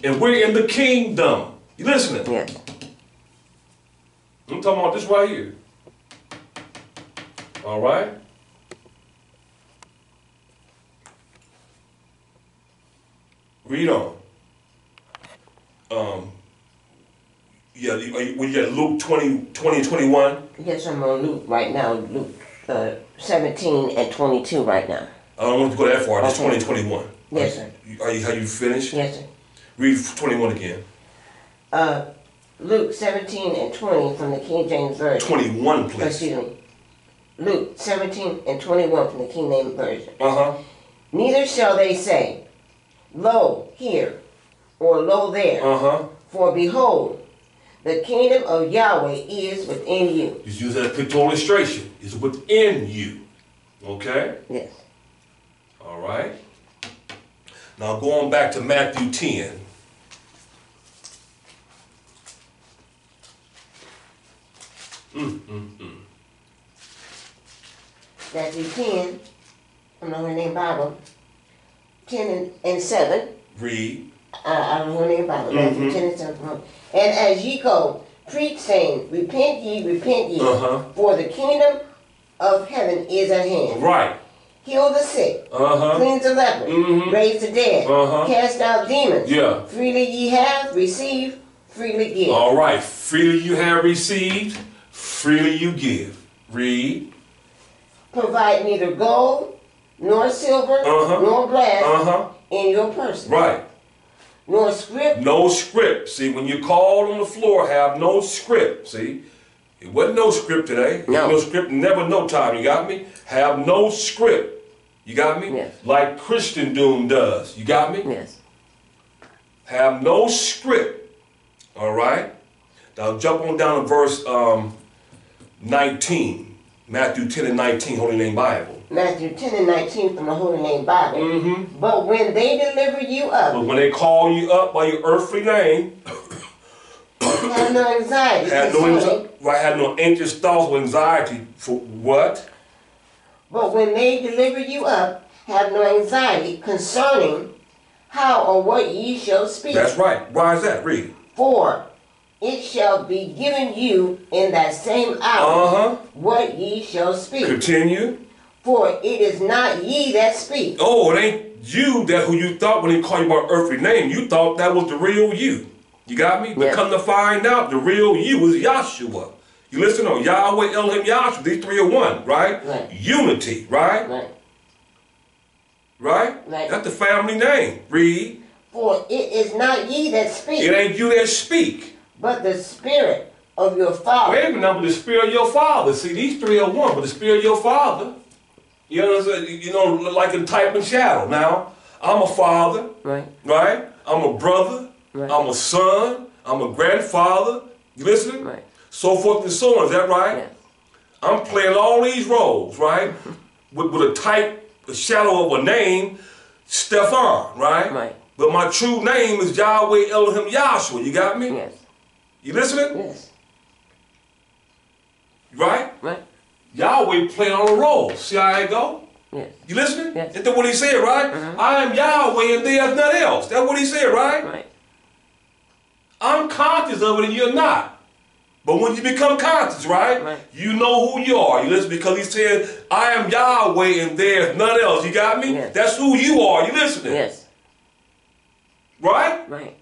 And we're in the kingdom. You listening? Yes. I'm talking about this right here. All right? Read on. Um, yeah, you- are you, when you got Luke 20, 20, 21, Yes, I'm on Luke right now. Luke uh, 17 and 22 right now. I don't want to go that far, just Okay. 20, 21. Yes, sir. Are you, have you finished? Yes, sir. Read 21 again. Uh, Luke 17 and 20 from the King James Version. 21, please. Excuse me. Luke 17 and 21 from the King James Version. Uh-huh. Neither shall they say, Lo here, or Lo there. Uh-huh. For behold, the kingdom of Yahweh is within you. Just use that pictorial illustration. It's within you. Okay? Yes. All right. Now going back to Matthew 10. Mm, mm, mm. Matthew 10, from the Name Bible, 10 and, and 7. Read. Of the Holy Name Bible, Matthew 10 and 7. And as ye go, preach saying, Repent ye, repent ye, Uh-huh. for the kingdom of heaven is at hand. Right. Heal the sick, Uh-huh. cleanse the leper, Mhm. raise the dead, Uh-huh. cast out demons. Yeah. Freely ye have, received, freely give. All right. Freely you have received, freely you give. Read. Provide neither gold, nor silver, Uh-huh. nor brass Uh-huh. in your person, Right. nor script No script. See, when you called on the floor, have no script. See, it wasn't no script today. No. No script, never no time. You got me? Have no script. You got me? Yes. Like Christendom does. You got me? Yes. Have no script. All right? Now jump on down to verse um, 19. Matthew 10 and 19, Holy Name Bible. Matthew 10 and 19 from the Holy Name Bible. Mm-hmm. But when they deliver you up, But when they call you up by your earthly name, have no anxiety have no, concerning. right, have no anxious thoughts or anxiety for what? But when they deliver you up, have no anxiety concerning how or what ye shall speak. That's right. Why is that? Read. For it shall be given you in that same hour Uh-huh. what ye shall speak. Continue. For it is not ye that speak, Oh, it ain't you that who you thought when he called you by earthly name. You thought that was the real you. You got me? But Yes. come to find out, the real you is Yahshua. You listen on Yahweh, Elohim, Yahshua. These three are one, right? Right. Unity, right? Right. Right? Right. That's the family name. Read. For it is not ye that speak, It ain't you that speak. but the Spirit of your Father. Wait a minute, but the spirit of your father. See, these three are one, but the spirit of your father. You know what I'm saying? You know, like a type and shadow. Now, I'm a father, Right. right? I'm a brother. Right. I'm a son. I'm a grandfather. You listening? Right. So forth and so on. Is that right? Yes. I'm playing all these roles, right? with, with a type, a shadow of a name, Stefan, right? Right. But my true name is Yahweh Elohim Yahshua. You got me? Yes. You listening? Yes. Right? Right. Yahweh playing on a role. See how I go? Yes. You listening? Yes. Is that what he said, right? Uh-huh. I am Yahweh and there's none else. That's what he said, right? Right. I'm conscious of it and you're not. But when you become conscious, right, Right. you know who you are. You listen because he said, I am Yahweh and there's none else. You got me? Yes. That's who you are. You listening? Yes. Right? Right.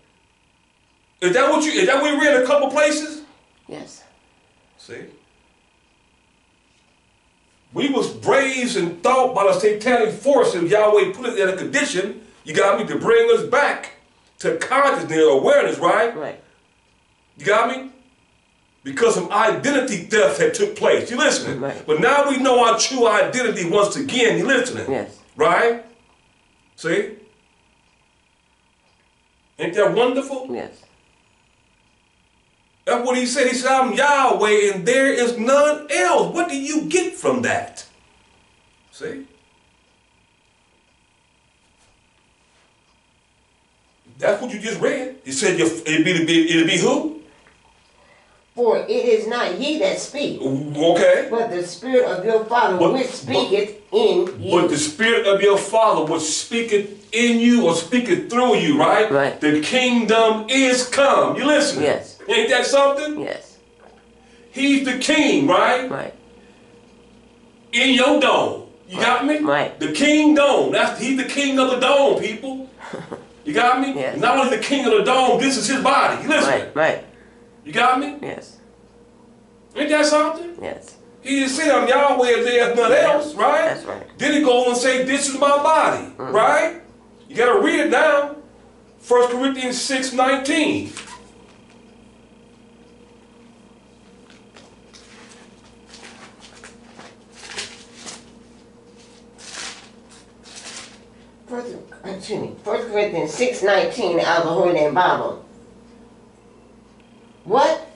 Is that what you is that what we read in a couple places? Yes. See? We was raised and thought by the satanic forces. Yahweh put us in a condition, you got me, to bring us back to consciousness, awareness, right? Right. You got me? Because some identity theft had took place. You listening? Right. But now we know our true identity once again. You listening? Yes. Right? See? Ain't that wonderful? Yes. That's what he said. He said, I'm Yahweh and there is none else. What do you get from that? See? That's what you just read. He said it'll be, it'd be who? For it is not ye that speak, Okay. but the Spirit of your Father But- which speaketh in you. But the spirit of your father which speaketh in you or speaketh through you, right? Right. The kingdom is come. You listen? Yes. Ain't that something? yes. He's the king, right? Right. in your dome. You got me? Right. The king dome. That's he's the king of the dome, people. You got me? Yes. Not only the king of the dome, this is his body. You listen. Right. Right. You got me? Yes. Ain't that something? Yes. He just said I'm Yahweh and there's none else, right? That's right. Mm. Then he goes and say, This is my body, right? You gotta read it now. 1 Corinthians 6 19. First, excuse me. First Corinthians six nineteen out of the Holy Name Bible. What?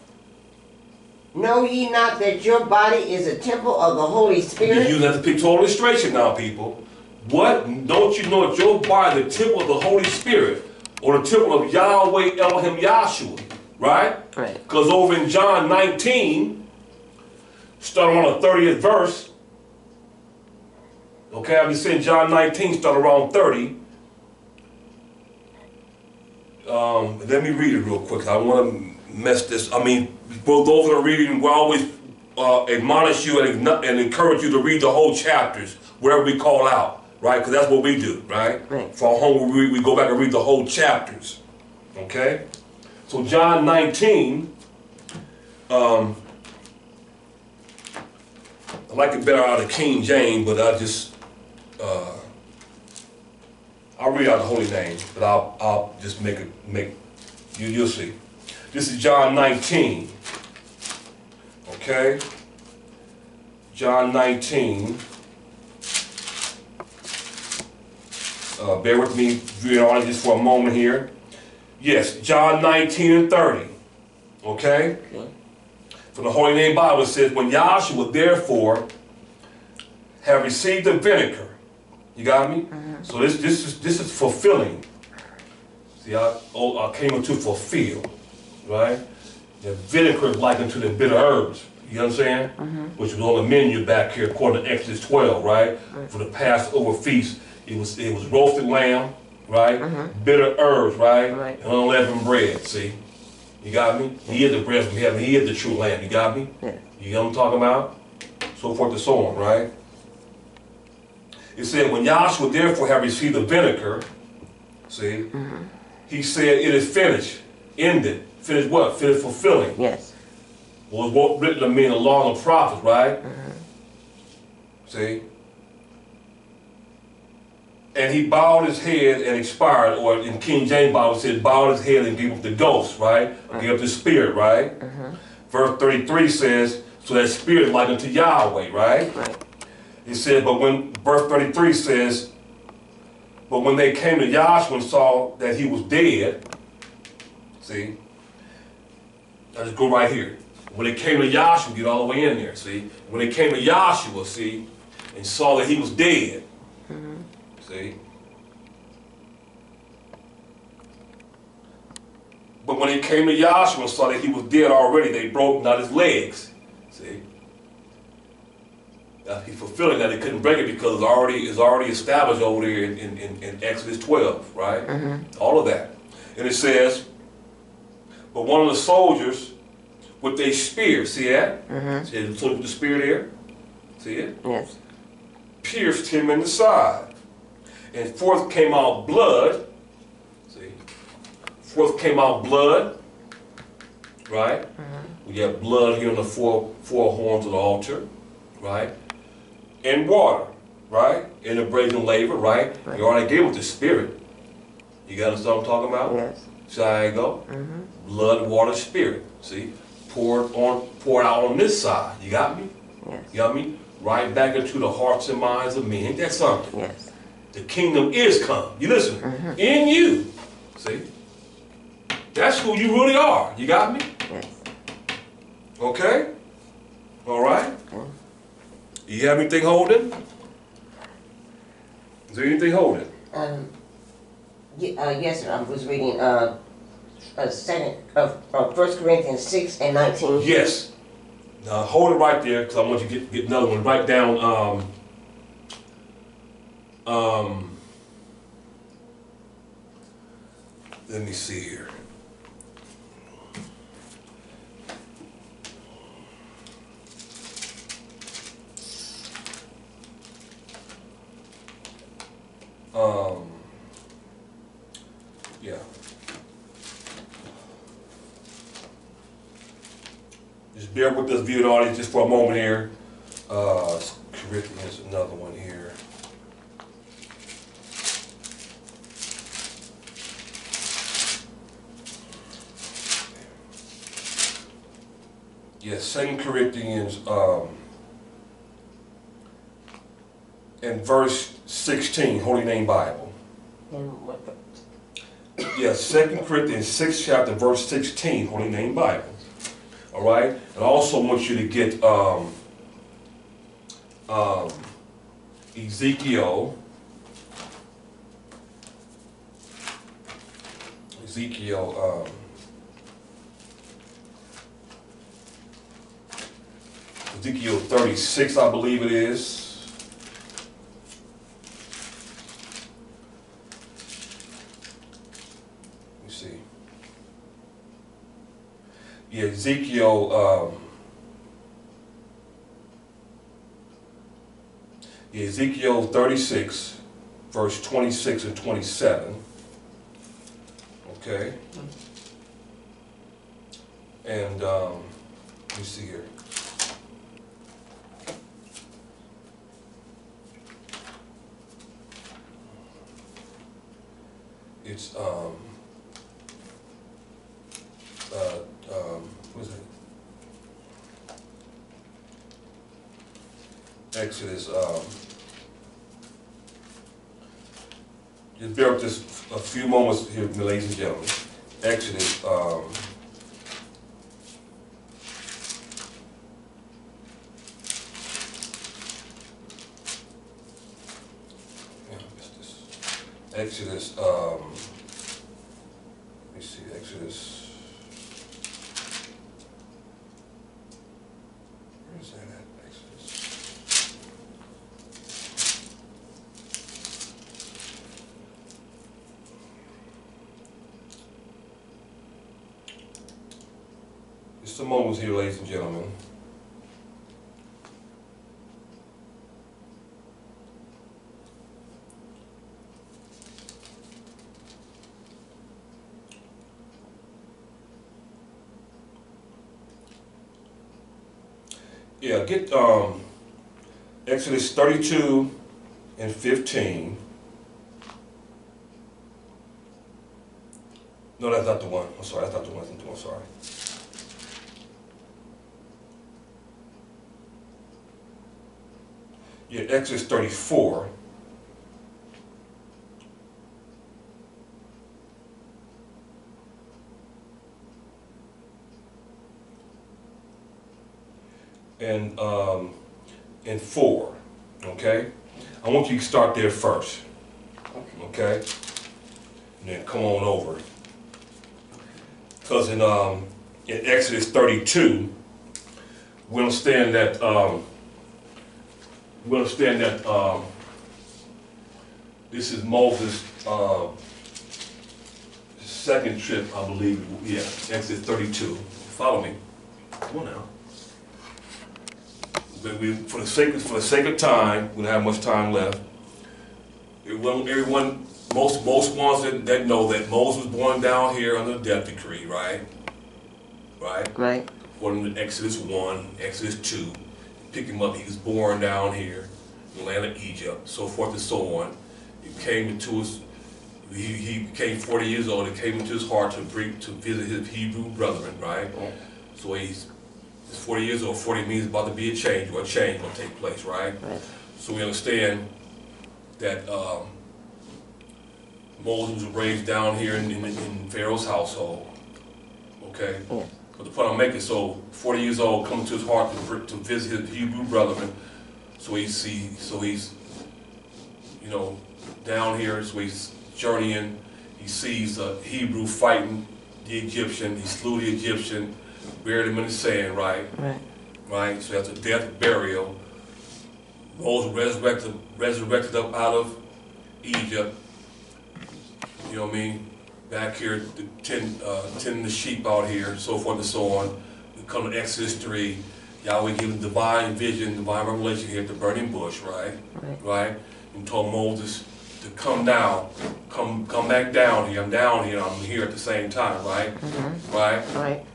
Know ye not that your body is a temple of the Holy Spirit? You're Spirit? using that to pictorial illustration now, people. What? Don't you know that your body, the temple of the Holy Spirit, or the temple of Yahweh Elohim Yahshua, right? Right. Because over in John 19, starting on the 30th verse, okay, I'm just saying John 19, start around 30. Um, let me read it real quick. I want to mess this. I mean, for those that are reading, we always uh, admonish you and, and encourage you to read the whole chapters wherever we call out, right? Because that's what we do, right? Right. For our home, we, we go back and read the whole chapters, okay? So John 19, um, I like it better out of King James, but I just, uh, I'll read out the holy name, but I'll, I'll just make it, make, you, you'll see. This is John 19, okay? John 19. Uh, bear with me, read on it just for a moment here. Yes, John 19 and 30. Okay? Okay. From the Holy Name Bible says, When Yahshua therefore have received the vinegar. You got me? So this this is this is fulfilling. See, I, oh, I came to fulfill, right? The vinegar is likened to the bitter herbs. You understand? Mm-hmm. Which was on the menu back here, according to Exodus 12, right? For the Passover feast, it was it was roasted lamb, right? Mm-hmm. Bitter herbs, right? Right. And unleavened bread. See, you got me? He is the bread from heaven. He is the true lamb. You got me? Yeah. You know what I'm talking about? So forth and so on, right? It said, when Yahshua therefore have received the vinegar, see, mm-hmm. he said, it is finished, ended. Finished what? Finished fulfilling. Yes. was what written to me in the law and the prophets, right? Mm-hmm. See? And he bowed his head and expired, or in King James Bible it said bowed his head and gave up the ghost, right? Or gave up the spirit, right? Mm-hmm. Verse 33 says, so that spirit is like unto Yahweh, right? Right. He said, but when verse 33 says, but when they came to Yahshua and saw that he was dead, see, I just go right here. When they came to Yahshua, get all the way in there, see. When they came to Yahshua, see, and saw that he was dead, see. But when they came to Yahshua and saw that he was dead already, they broke not his legs, see. Uh, he's fulfilling that. They couldn't break it because it's already it's already established over there in, in, in, in Exodus 12, right? All of that. And it says, but one of the soldiers with a spear, see that? Mm-hmm. See the soldier with the spear there? See it? Yes. Pierced him in the side. And forth came out blood. See? Forth came out blood. Right? Mm-hmm. We have blood here on the four four horns of the altar. Right? And water. Right? In the brazen laver, right? Right. You already gave with the spirit. You got what I'm talking about? Yes. See how I go? Mm-hmm. Blood, water, spirit. See? Poured on, poured out on this side. You got me? Yes. You got me? Right back into the hearts and minds of men. Ain't that something? Yes. The kingdom is come. You listen. In you. See? That's who you really are. You got me? Yes. Okay? All right? You have anything holding? Is there anything holding? Um, ye- uh, yes, sir. I was reading, uh, uh, second, uh, uh, First Corinthians six and nineteen. Yes. Now hold it right there because I want you to get, get another one. Write down um, um, let me see here. Um, yeah. Just bear with us, viewing audience, just for a moment here. Uh, Corinthians, another one here. Yes, Second Corinthians, um, in verse sixteen, Holy Name Bible. Yes, Second Corinthians six chapter verse sixteen, Holy Name Bible. All right, I also want you to get um, um, Ezekiel. Ezekiel. Um, Ezekiel 36, I believe it is. Let me see. Yeah, Ezekiel, um, yeah, Ezekiel 36, verse 26 and 27. Okay. And, um, let me see here. It's, um, uh, um, what is it? Exodus, um, just bear with just a few moments here, ladies and gentlemen. Exodus, um. Exodus, um, let me see, Exodus. Where is that at, Exodus? Just a moment here, ladies and gentlemen. Yeah, get um, Exodus 32 and 15. No, that's not the one. I'm sorry, that's not the one. One. Sorry. Yeah, Exodus 34. And um, and four, okay? I want you to start there first, okay? And then come on over. Because in um, in Exodus 32, we understand that um, we understand that um, this is Moses' uh, second trip, I believe. Yeah, Exodus 32. Follow me. Come on now. But we, for the sake of, for the sake of time, we don't have much time left. Everyone, everyone most most ones that, that know that Moses was born down here under the death decree, right? Right? Right. According to Exodus 1, Exodus 2, pick him up, he was born down here in the land of Egypt, so forth and so on. He came into his, he, he became 40 years old, it came into his heart to bring, to visit his Hebrew brethren, right? Yeah. So he's, he's 40 years old, 40 means about to be a change, or a change will take place, right? Right. So we understand that um, Moses was raised down here in, in, in Pharaoh's household. Okay? Yeah. But the point I'm making, so 40 years old, coming to his heart to, to visit his Hebrew brethren. So he's, see, so he's, you know, down here, so he's journeying. He sees a Hebrew fighting the Egyptian. He slew the Egyptian, buried him in the sand, right? Right. right? So that's a death burial. Moses resurrected, resurrected up out of Egypt. You know what I mean? Back here, the ten, uh, tending the sheep out here, so forth and so on. We come to Exodus 3. Yahweh gave him divine vision, divine revelation here at the burning bush, right? Right. Right? And told Moses to come down, come come back down here. I'm down here, I'm here at the same time, right? Right? Right.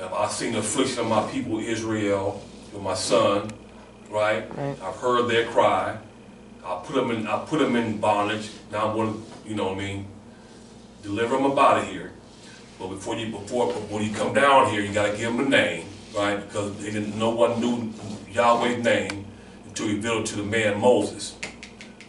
Um, I've seen the affliction of my people Israel with my son, right? Right. I've heard their cry. I put them in. I put them in bondage. Now I'm going to, you know what I mean, deliver them up out of here. But before you, before when you come down here, you got to give them a name, right? Because they didn't. No one knew Yahweh's name until he revealed it to the man Moses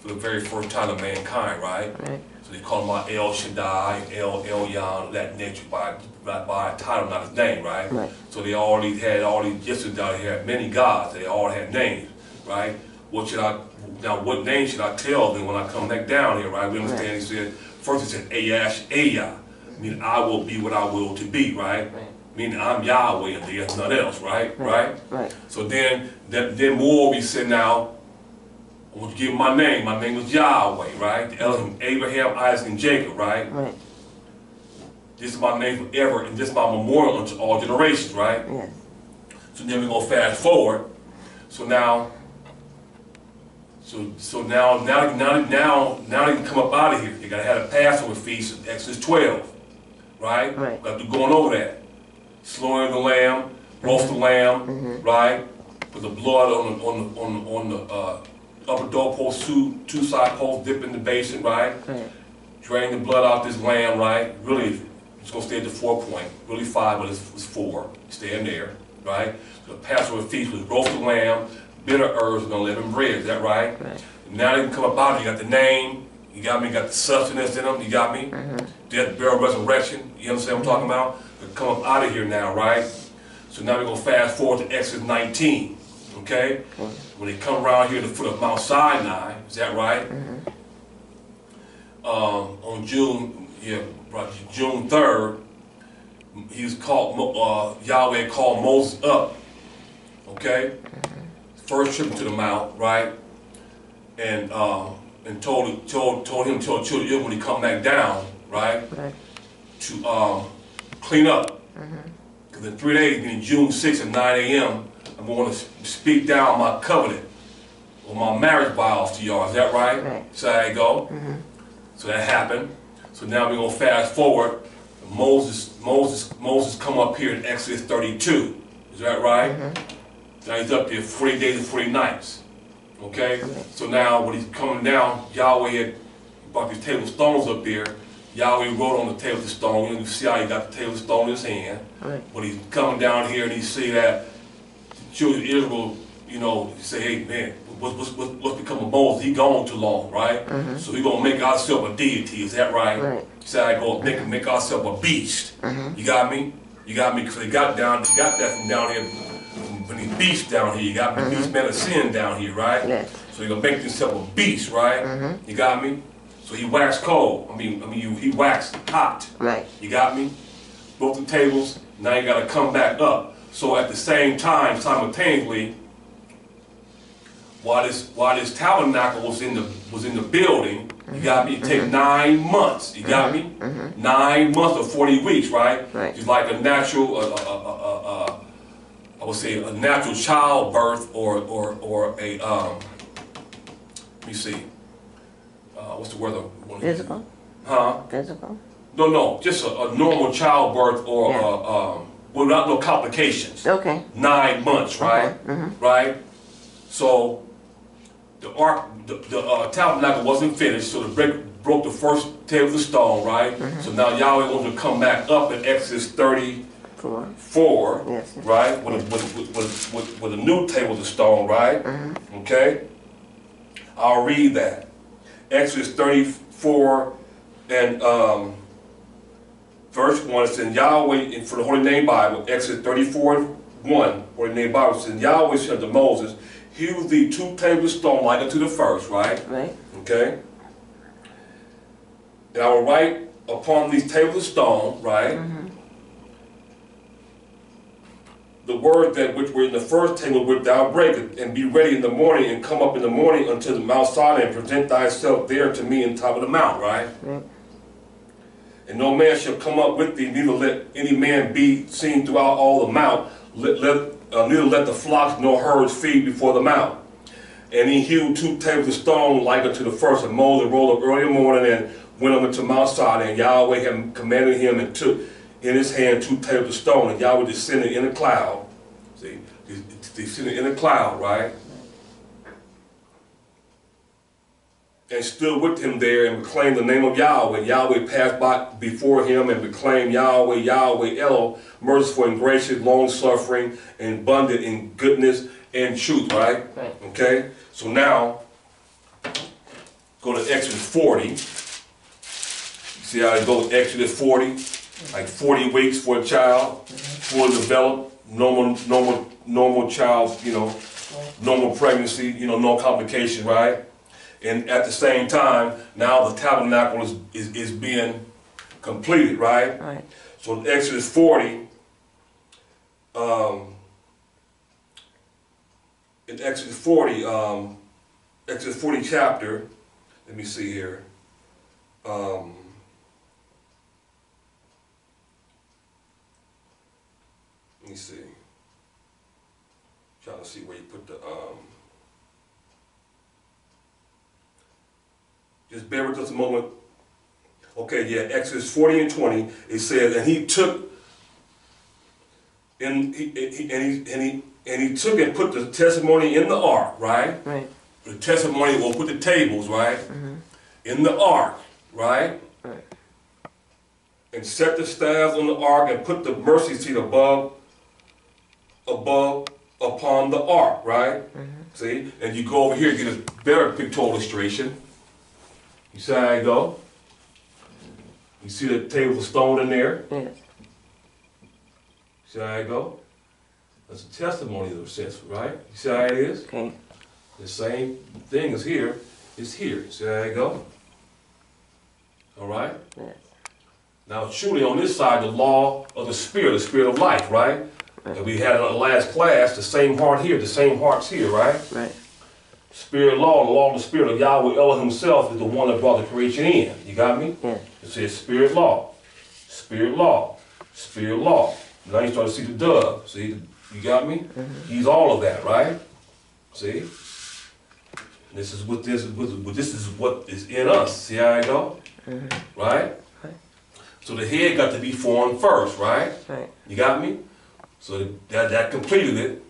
for the very first time of mankind, right? Right. They call him out El Shaddai, El Elyon, that nature by, by, title, not his name, right? Right. So they already had all these Egyptians down here had many gods. They all had names, right? What should I now? What name should I tell them when I come back down here, right? We understand. Right. He said first he said Ayash Aya, meaning I will be what I will to be, right? Right. Meaning I'm Yahweh and there's none else, right? Right. Right. So then, then, then more we said now, I want to give my name. My name was Yahweh, right? The Elohim, Abraham, Isaac, and Jacob, right? Right. This is my name forever, and this is my memorial unto all generations, right? Yes. So then we're gonna fast forward. So now, so so now now now now now they can come up out of here. They gotta have a Passover feast, Exodus 12, right? Right. Got to going over that, slaughtering the lamb, roast the lamb, right? Put the blood on the on the on the, on the uh, upper doorpost, two two side posts, dip in the basin, right? Right. drain the blood out this lamb, right? Really, it's gonna stay at the four point, really five, but it's, it's four. Stay in there, right? So The Passover feast was roasted lamb, bitter herbs, and unleavened bread. Is that right? Right. Now they can come about it. You got the name, you got me, you got the substance in them, you got me? Uh-huh. Death, burial, resurrection. You understand what I'm talking about? They come up out of here now, right? So now we're gonna fast forward to Exodus 19, okay? When they come around here to the foot of Mount Sinai, is that right? um, on June, yeah, right, June third, he was called, uh, Yahweh called Moses up, okay? First trip to the mount, right? And, uh, and told, told, told him, told children when he come back down, right? Right. To, um, clean up. Cause in three days, in June sixth at nine AM, I'm gonna speak down my covenant or my marriage vows to y'all, is that right? Right. So it go? Mm-hmm. So that happened. So now we're gonna fast forward. Moses, Moses, Moses come up here in Exodus 32. Is that right? Mm-hmm. Now he's up there 40 days and 40 nights. Okay? So now when he's coming down, Yahweh had brought these table stones up there. Yahweh wrote on the table of stone. You, see how he got the table of stone in his hand. Right. When he's coming down here and he see that children of Israel, you know, say, hey man, what's, what's, what's, what's become of Moses? He gone too long, right? Mm-hmm. So we gonna make ourselves a deity, is that right? Right. I go make, make ourselves a beast. Mm-hmm. You got me? You got me? Because they got down, they got that from down here, from these beasts down here. You got me? Beast mm-hmm. men of sin down here, right? Yes. So he gonna make himself a beast, right? You got me? So he waxed cold. I mean, I mean, you, he waxed hot. Right. You got me? Broke the tables. Now you gotta come back up. So at the same time, simultaneously, while this while this tabernacle was in the was in the building, you got me. It take nine months. You got me? Nine months or forty weeks, right? Right. Just like a natural, uh, uh, uh, uh, uh, I would say a natural childbirth or or or a um. Let me see. Uh, what's the word? I? Physical? Huh? Physical? No, no, just a, normal childbirth or Yeah. um, without no complications. Okay. Nine months, right? Right. So the ark, the, the uh, tabernacle wasn't finished, so the break broke the first table of the stone, right? So now Yahweh wants to come back up in Exodus thirty-four, Four. Yes. right? With a, with, with, with, with, a new table of stone, right? Okay. I'll read that. Exodus 34 and um, verse 1, it's in Yahweh, in- for the Holy Name Bible, Exodus 34 1, Holy Name Bible, it says, Yahweh said to Moses, hew thee two tables of stone like unto the first, right? Right. Okay? And I will write upon these tables of stone, right? Mm-hmm. The word that which were in the first table which thou breakest, and be ready in the morning, and come up in the morning unto the Mount Sinai, and present thyself there to me in top of the mount, right? Right. And no man shall come up with thee, neither let any man be seen throughout all the mount, let, let, uh, neither let the flocks nor herds feed before the mount. And he hewed two tables of stone like unto the first, and Moses rolled up early in the morning and went up into Mount Sinai, and Yahweh had commanded him and took in his hand two tables of stone, and Yahweh descended in a cloud. See, descended in a cloud, right? And stood with him there and proclaimed the name of Yahweh. Yahweh passed by before him and proclaimed Yahweh, Yahweh, Elo, merciful and gracious, long suffering, and abundant in goodness and truth, right? Right. Okay? So now, go to Exodus 40. See how it goes, Exodus 40? Like 40 weeks for a child, fully developed, normal, normal, normal child, you know, normal pregnancy, you know, no complication, right? And at the same time, now the tabernacle is, is, is being completed, right? Right. So Exodus 40, um, in Exodus 40, um, Exodus 40 chapter, let me see here. Um, let me see. Trying to see where you put the, um, just bear with us a moment. Okay, yeah, Exodus 40 and 20, it says, and he took, and he, and he, and he, and he, took and put the testimony in the ark, right? Right. The testimony will put the tables, right? Mm-hmm. In the ark, right? Right. And set the staves on the ark and put the mercy seat above, above, upon the ark, right? Mm-hmm. See? And you go over here, get a better pictorial illustration. You see how I go? You see the table of stone in there? Yes. See how I go? That's a testimony of the sense, right? You see how it is? Okay. The same thing is here, is here. See how I go? All right? Yes. Now, truly on this side, the law of the Spirit, the Spirit of life, right? And we had in the last class, the same heart here, the same heart's here, right? Right. Spirit law, the law of the Spirit of Yahweh Elohim himself is the one that brought the creation in. You got me? Yes. It says spirit law, spirit law, spirit law. Now you start to see the dove. See, you got me? Mm-hmm. He's all of that, right? See? This is what this is. What, this is what is in us. See how I go? Mm-hmm. Right? Right. So the head got to be formed first, right? Right. You got me? So that that completed it.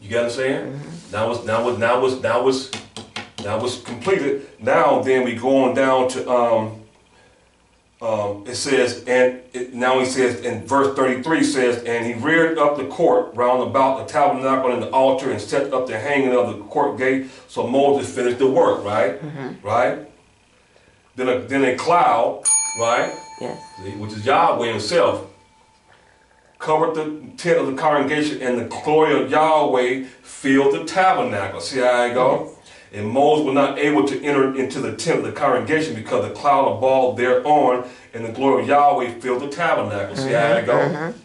You get what I'm saying? Now was now it's now it's now it's now it's completed. Now then we go on down to um um it says and it, now he says in verse 33 says and he reared up the court round about the tabernacle and the altar and set up the hanging of the court gate. So Moses finished the work, right? Right? Then a then a cloud, right? Yes. Which is Yahweh himself, covered the tent of the congregation, and the glory of Yahweh filled the tabernacle. See how I go? Mm-hmm. And Moses was not able to enter into the tent of the congregation because the cloud abode thereon, and the glory of Yahweh filled the tabernacle. See how I go? Mm-hmm. Mm-hmm.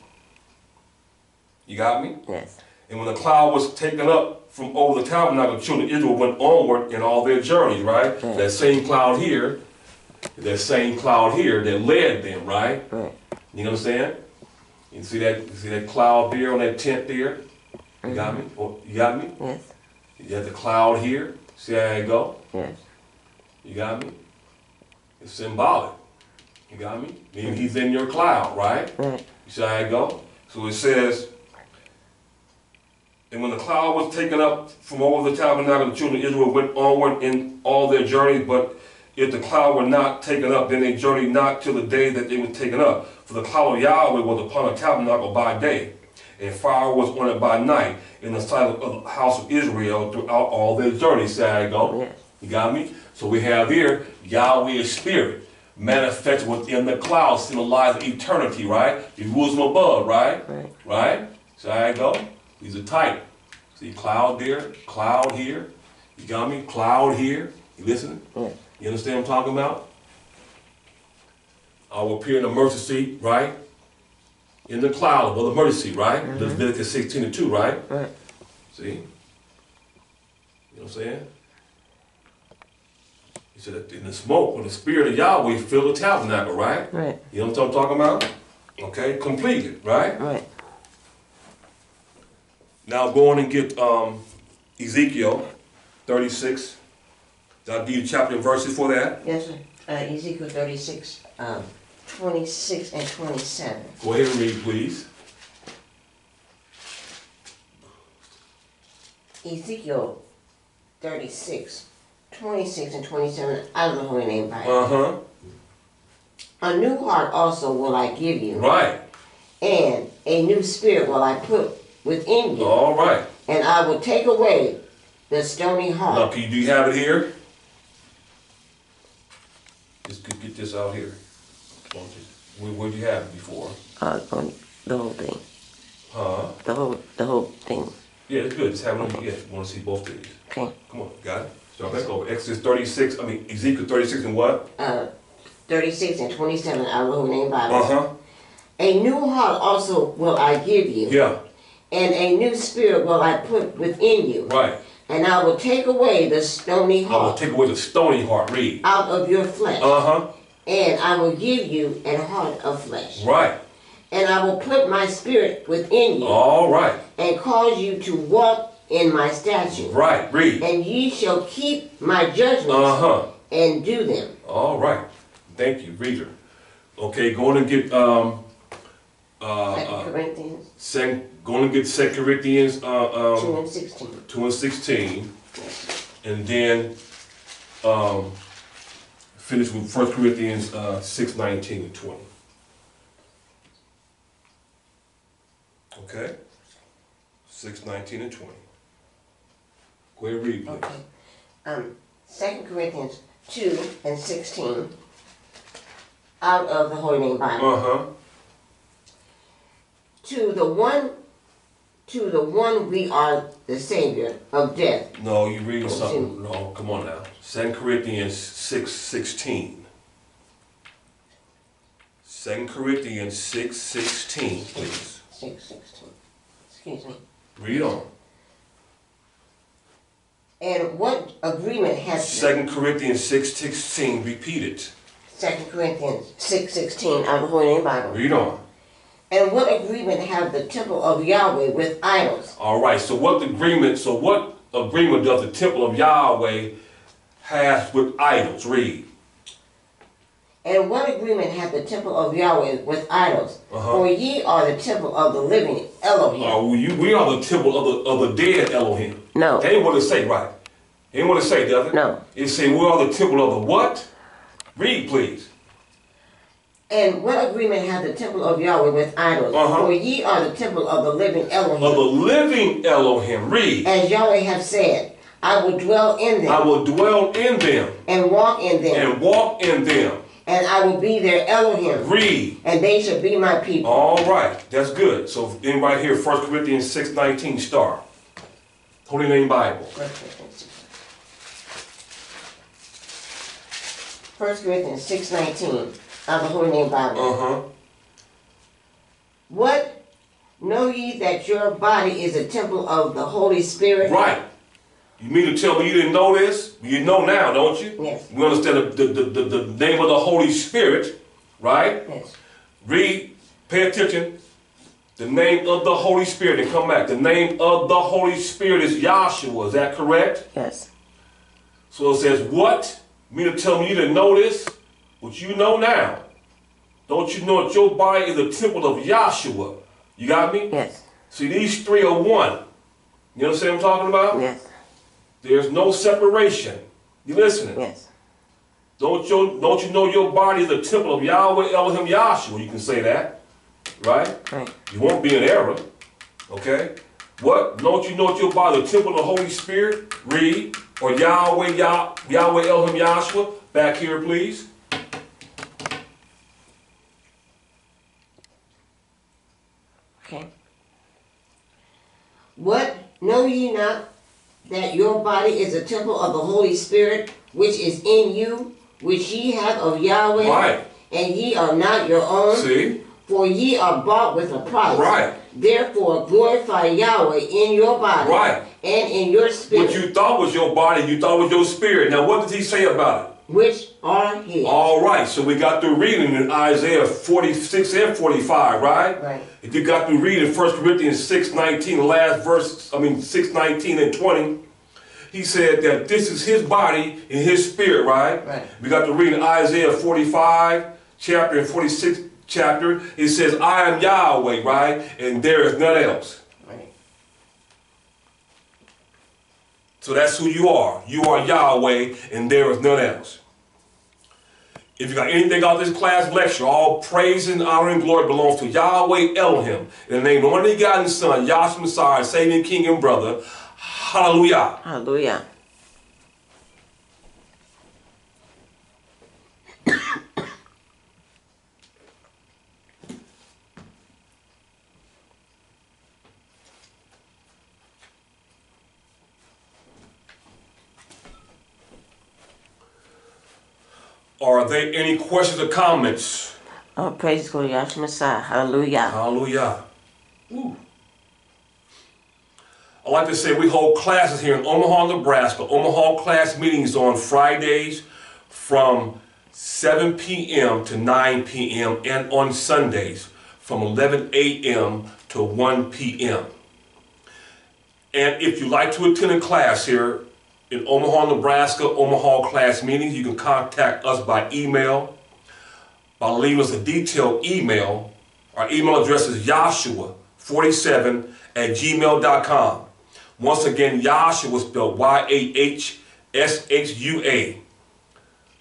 You got me? Yes. And when the cloud was taken up from over the tabernacle, the children of Israel went onward in all their journeys, right? That same cloud here, that same cloud here that led them, right? Right. You know what I'm saying? You see that you see that cloud there on that tent there? You got mm-hmm. me? Oh, you got me? Yes. You got the cloud here. See how it go? Yes. You got me? It's symbolic. You got me? Meaning mm-hmm. he's in your cloud, right? Right. You see how it go? So it says, and when the cloud was taken up from over the tabernacle, the children of Israel went onward in all their journeys. But if the cloud were not taken up, then they journeyed not till the day that they were taken up. For the cloud of Yahweh was upon the tabernacle by day, and fire was on it by night, in the sight of the house of Israel throughout all their journey. How it go? You got me? So we have here Yahweh Yahweh's spirit manifested within the cloud, symbolizing eternity, right? Jerusalem above, right? Right. Right? I go? These are tight. See cloud there, cloud here. You got me? Cloud here. You listening? Yes. You understand what I'm talking about? I will appear in the mercy seat, right? In the cloud above the mercy seat, right? Leviticus 16 and 2, right? Right. See? You know what I'm saying? He said that in the smoke, when the spirit of Yahweh filled the tabernacle, right? Right. You know what I'm talking about? Okay, completed, right? Right. Now go on and get um, Ezekiel 36. I'll give you chapter and verses for that. Yes, sir. Uh, Ezekiel 36, um, 26 and 27. Go ahead and read, please. Ezekiel 36, 26 and 27 out of the Holy Name Bible. Uh huh. A new heart also will I give you, Right. and a new spirit will I put within you, All right. and I will take away the stony heart. you, do you have it here? Just get, get this out here. What, don't you- Where, where'd you have before? Uh, on the whole thing. Huh? The whole, the whole thing. Yeah, it's good. Just have it on. Yeah, want to see both of these. Okay. Come on, got it? So let's go. Exodus 36, I mean, Ezekiel 36 and what? Uh, 36 and 27 out of the Holy Name Bible. Uh huh. A new heart also will I give you, Yeah, and a new spirit will I put within you, right. and I will take away the stony I will heart take away the stony heart. Read. out of your flesh, Uh huh. And I will give you an heart of flesh. Right. And I will put my spirit within you, All right. and cause you to walk in my statutes. Right. Read. And ye shall keep my judgments Uh huh. and do them. All right. Thank you, reader. Okay, going to get um uh, Second uh Corinthians second, going to get Second Corinthians uh um, 2 um and 16. two and sixteen, and then um finish with First Corinthians uh six nineteen and twenty. Okay. Six nineteen and twenty. Go ahead, read, please. Okay. Um, 2 Corinthians 2 and 16 out of the Holy Name Bible. Uh huh. To the one to the one we are the Savior of death. No, you reading something. No, come on now. Second Corinthians six sixteen. Second Corinthians six sixteen, please. 6 16. Excuse me. Read on. And what agreement has Second Corinthians six sixteen. Repeat it. 2 Corinthians 6 16 out of the Holy Bible. Read on. And what agreement have the temple of Yahweh with idols? All right. So what agreement? So what agreement does the temple of Yahweh have with idols? Read. And what agreement hath the temple of Yahweh with idols? Uh-huh. For ye are the temple of the living Elohim. Uh, we, we are the temple of the, of the dead Elohim. No. They ain't what it say, right? Ain't what it say, does it? No. It say we are the temple of the what? Read, please. And what agreement hath the temple of Yahweh with idols? Uh-huh. For ye are the temple of the living Elohim. Of the living Elohim. Read. As Yahweh hath said, I will dwell in them I will dwell in them and walk in them, and walk in them. and I will be their Elohim, Read. and they shall be my people. All right, that's good. So in right here, 1 Corinthians 6.19, star. Holy Name Bible. First Corinthians six nineteen of the Holy Name Bible. Uh-huh. What know ye that your body is a temple of the Holy Spirit? Right. You mean to tell me you didn't know this? You know now, don't you? Yes. We understand the, the, the, the name of the Holy Spirit, right? Yes. Read, pay attention. The name of the Holy Spirit, and come back. The name of the Holy Spirit is Yahshua, is that correct? Yes. So it says, what? Me to tell me you didn't know this? What you know now. Don't you know that your body is a temple of Yahshua? You got me? Yes. See, these three are one. You understand what I'm talking about? Yes. There's no separation. You listening? Yes. Don't you, don't you know your body is a temple of Yahweh Elohim Yahshua? You can say that. Right? Right. You won't be in error. Okay? What? Don't you know that your body is a temple of the Holy Spirit? Read. Or Yahweh Yah, Yahweh Elohim Yahshua. Back here, please. Okay. What know ye not that your body is a temple of the Holy Spirit, which is in you, which ye have of Yahweh, Right. and ye are not your own? See? For ye are bought with a price. Right. Therefore glorify Yahweh in your body Right. and in your spirit, What you thought was your body, you thought was your spirit. Now, what does he say about it? Which are his. All right, so we got through reading in Isaiah 46 and 45, right? Right. If you got through reading 1 Corinthians 6 19, the last verse, I mean 6 19 and 20, he said that this is his body and his spirit, right? Right. We got to read in Isaiah 45, chapter and 46 chapter, it says, I am Yahweh, right? And there is none else. Right. So that's who you are. You are Yahweh, and there is none else. If you got anything out of this class lecture, all praise and honor and glory belongs to Yahweh Elohim. In the name of the only begotten Son, Yahshua Messiah, Savior, King, and Brother. Hallelujah. Hallelujah. Are there any questions or comments? Oh, praise go to Yahshua Messiah. Hallelujah. Hallelujah. Ooh. I like to say we hold classes here in Omaha, Nebraska. Omaha class meetings on Fridays from 7 p.m. to 9 p.m. and on Sundays from 11 a.m. to 1 p.m. And if you'd like to attend a class here in Omaha, Nebraska, Omaha class meetings, you can contact us by email by leaving us a detailed email. Our email address is Yahshua47 at gmail.com. Once again, is spelled Y-A-H-S-H-U-A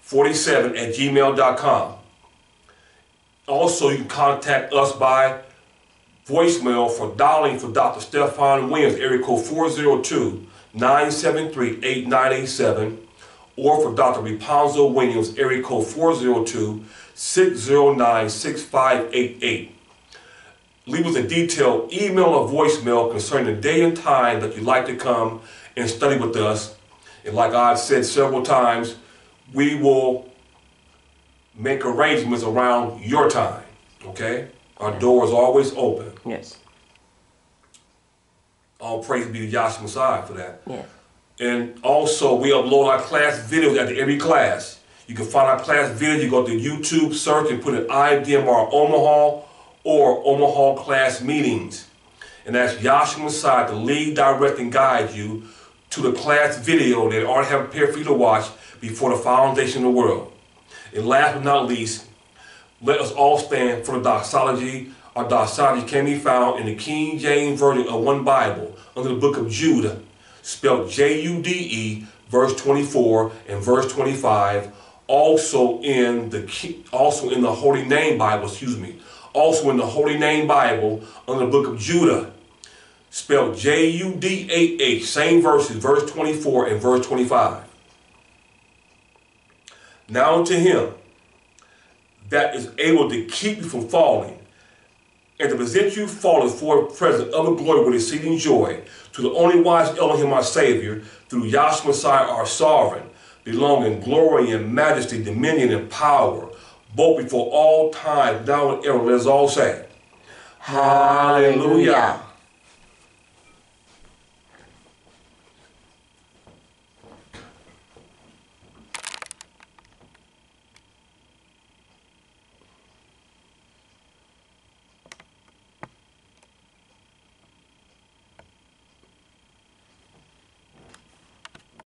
47 at gmail.com. Also, you can contact us by voicemail for dialing for Dr. Stefan Williams, area code 402-973-8987, or for Dr. Rapunzel Williams, area code 402-609-6588. Leave us a detailed email or voicemail concerning the day and time that you'd like to come and study with us. And like I've said several times, we will make arrangements around your time. Okay? Our door is always open. Yes. All praise be to Yahshua Messiah for that. Yes. And also, we upload our class videos after every class. You can find our class video. You go to YouTube, search, and put in IDMR Omaha or Omaha Class Meetings. And that's Yahshua Messiah to lead, direct, and guide you to the class video that I already have prepared for you to watch before the foundation of the world. And last but not least, let us all stand for the doxology. Our doxology can be found in the King James Version of one Bible under the book of Jude, spelled J-U-D-E, verse 24 and verse 25. Also in the also in the Holy Name Bible, excuse me. Also in the Holy Name Bible under the book of Judah, spelled J-U-D-A-H, same verses, verse 24 and verse 25. Now to him that is able to keep you from falling and to present you faultless for the presence of a glory with exceeding joy to the only wise Elohim our Savior through Yahshua Messiah our sovereign, belonging glory and majesty, dominion and power, both before all time, now and ever. Let's all say, Hallelujah.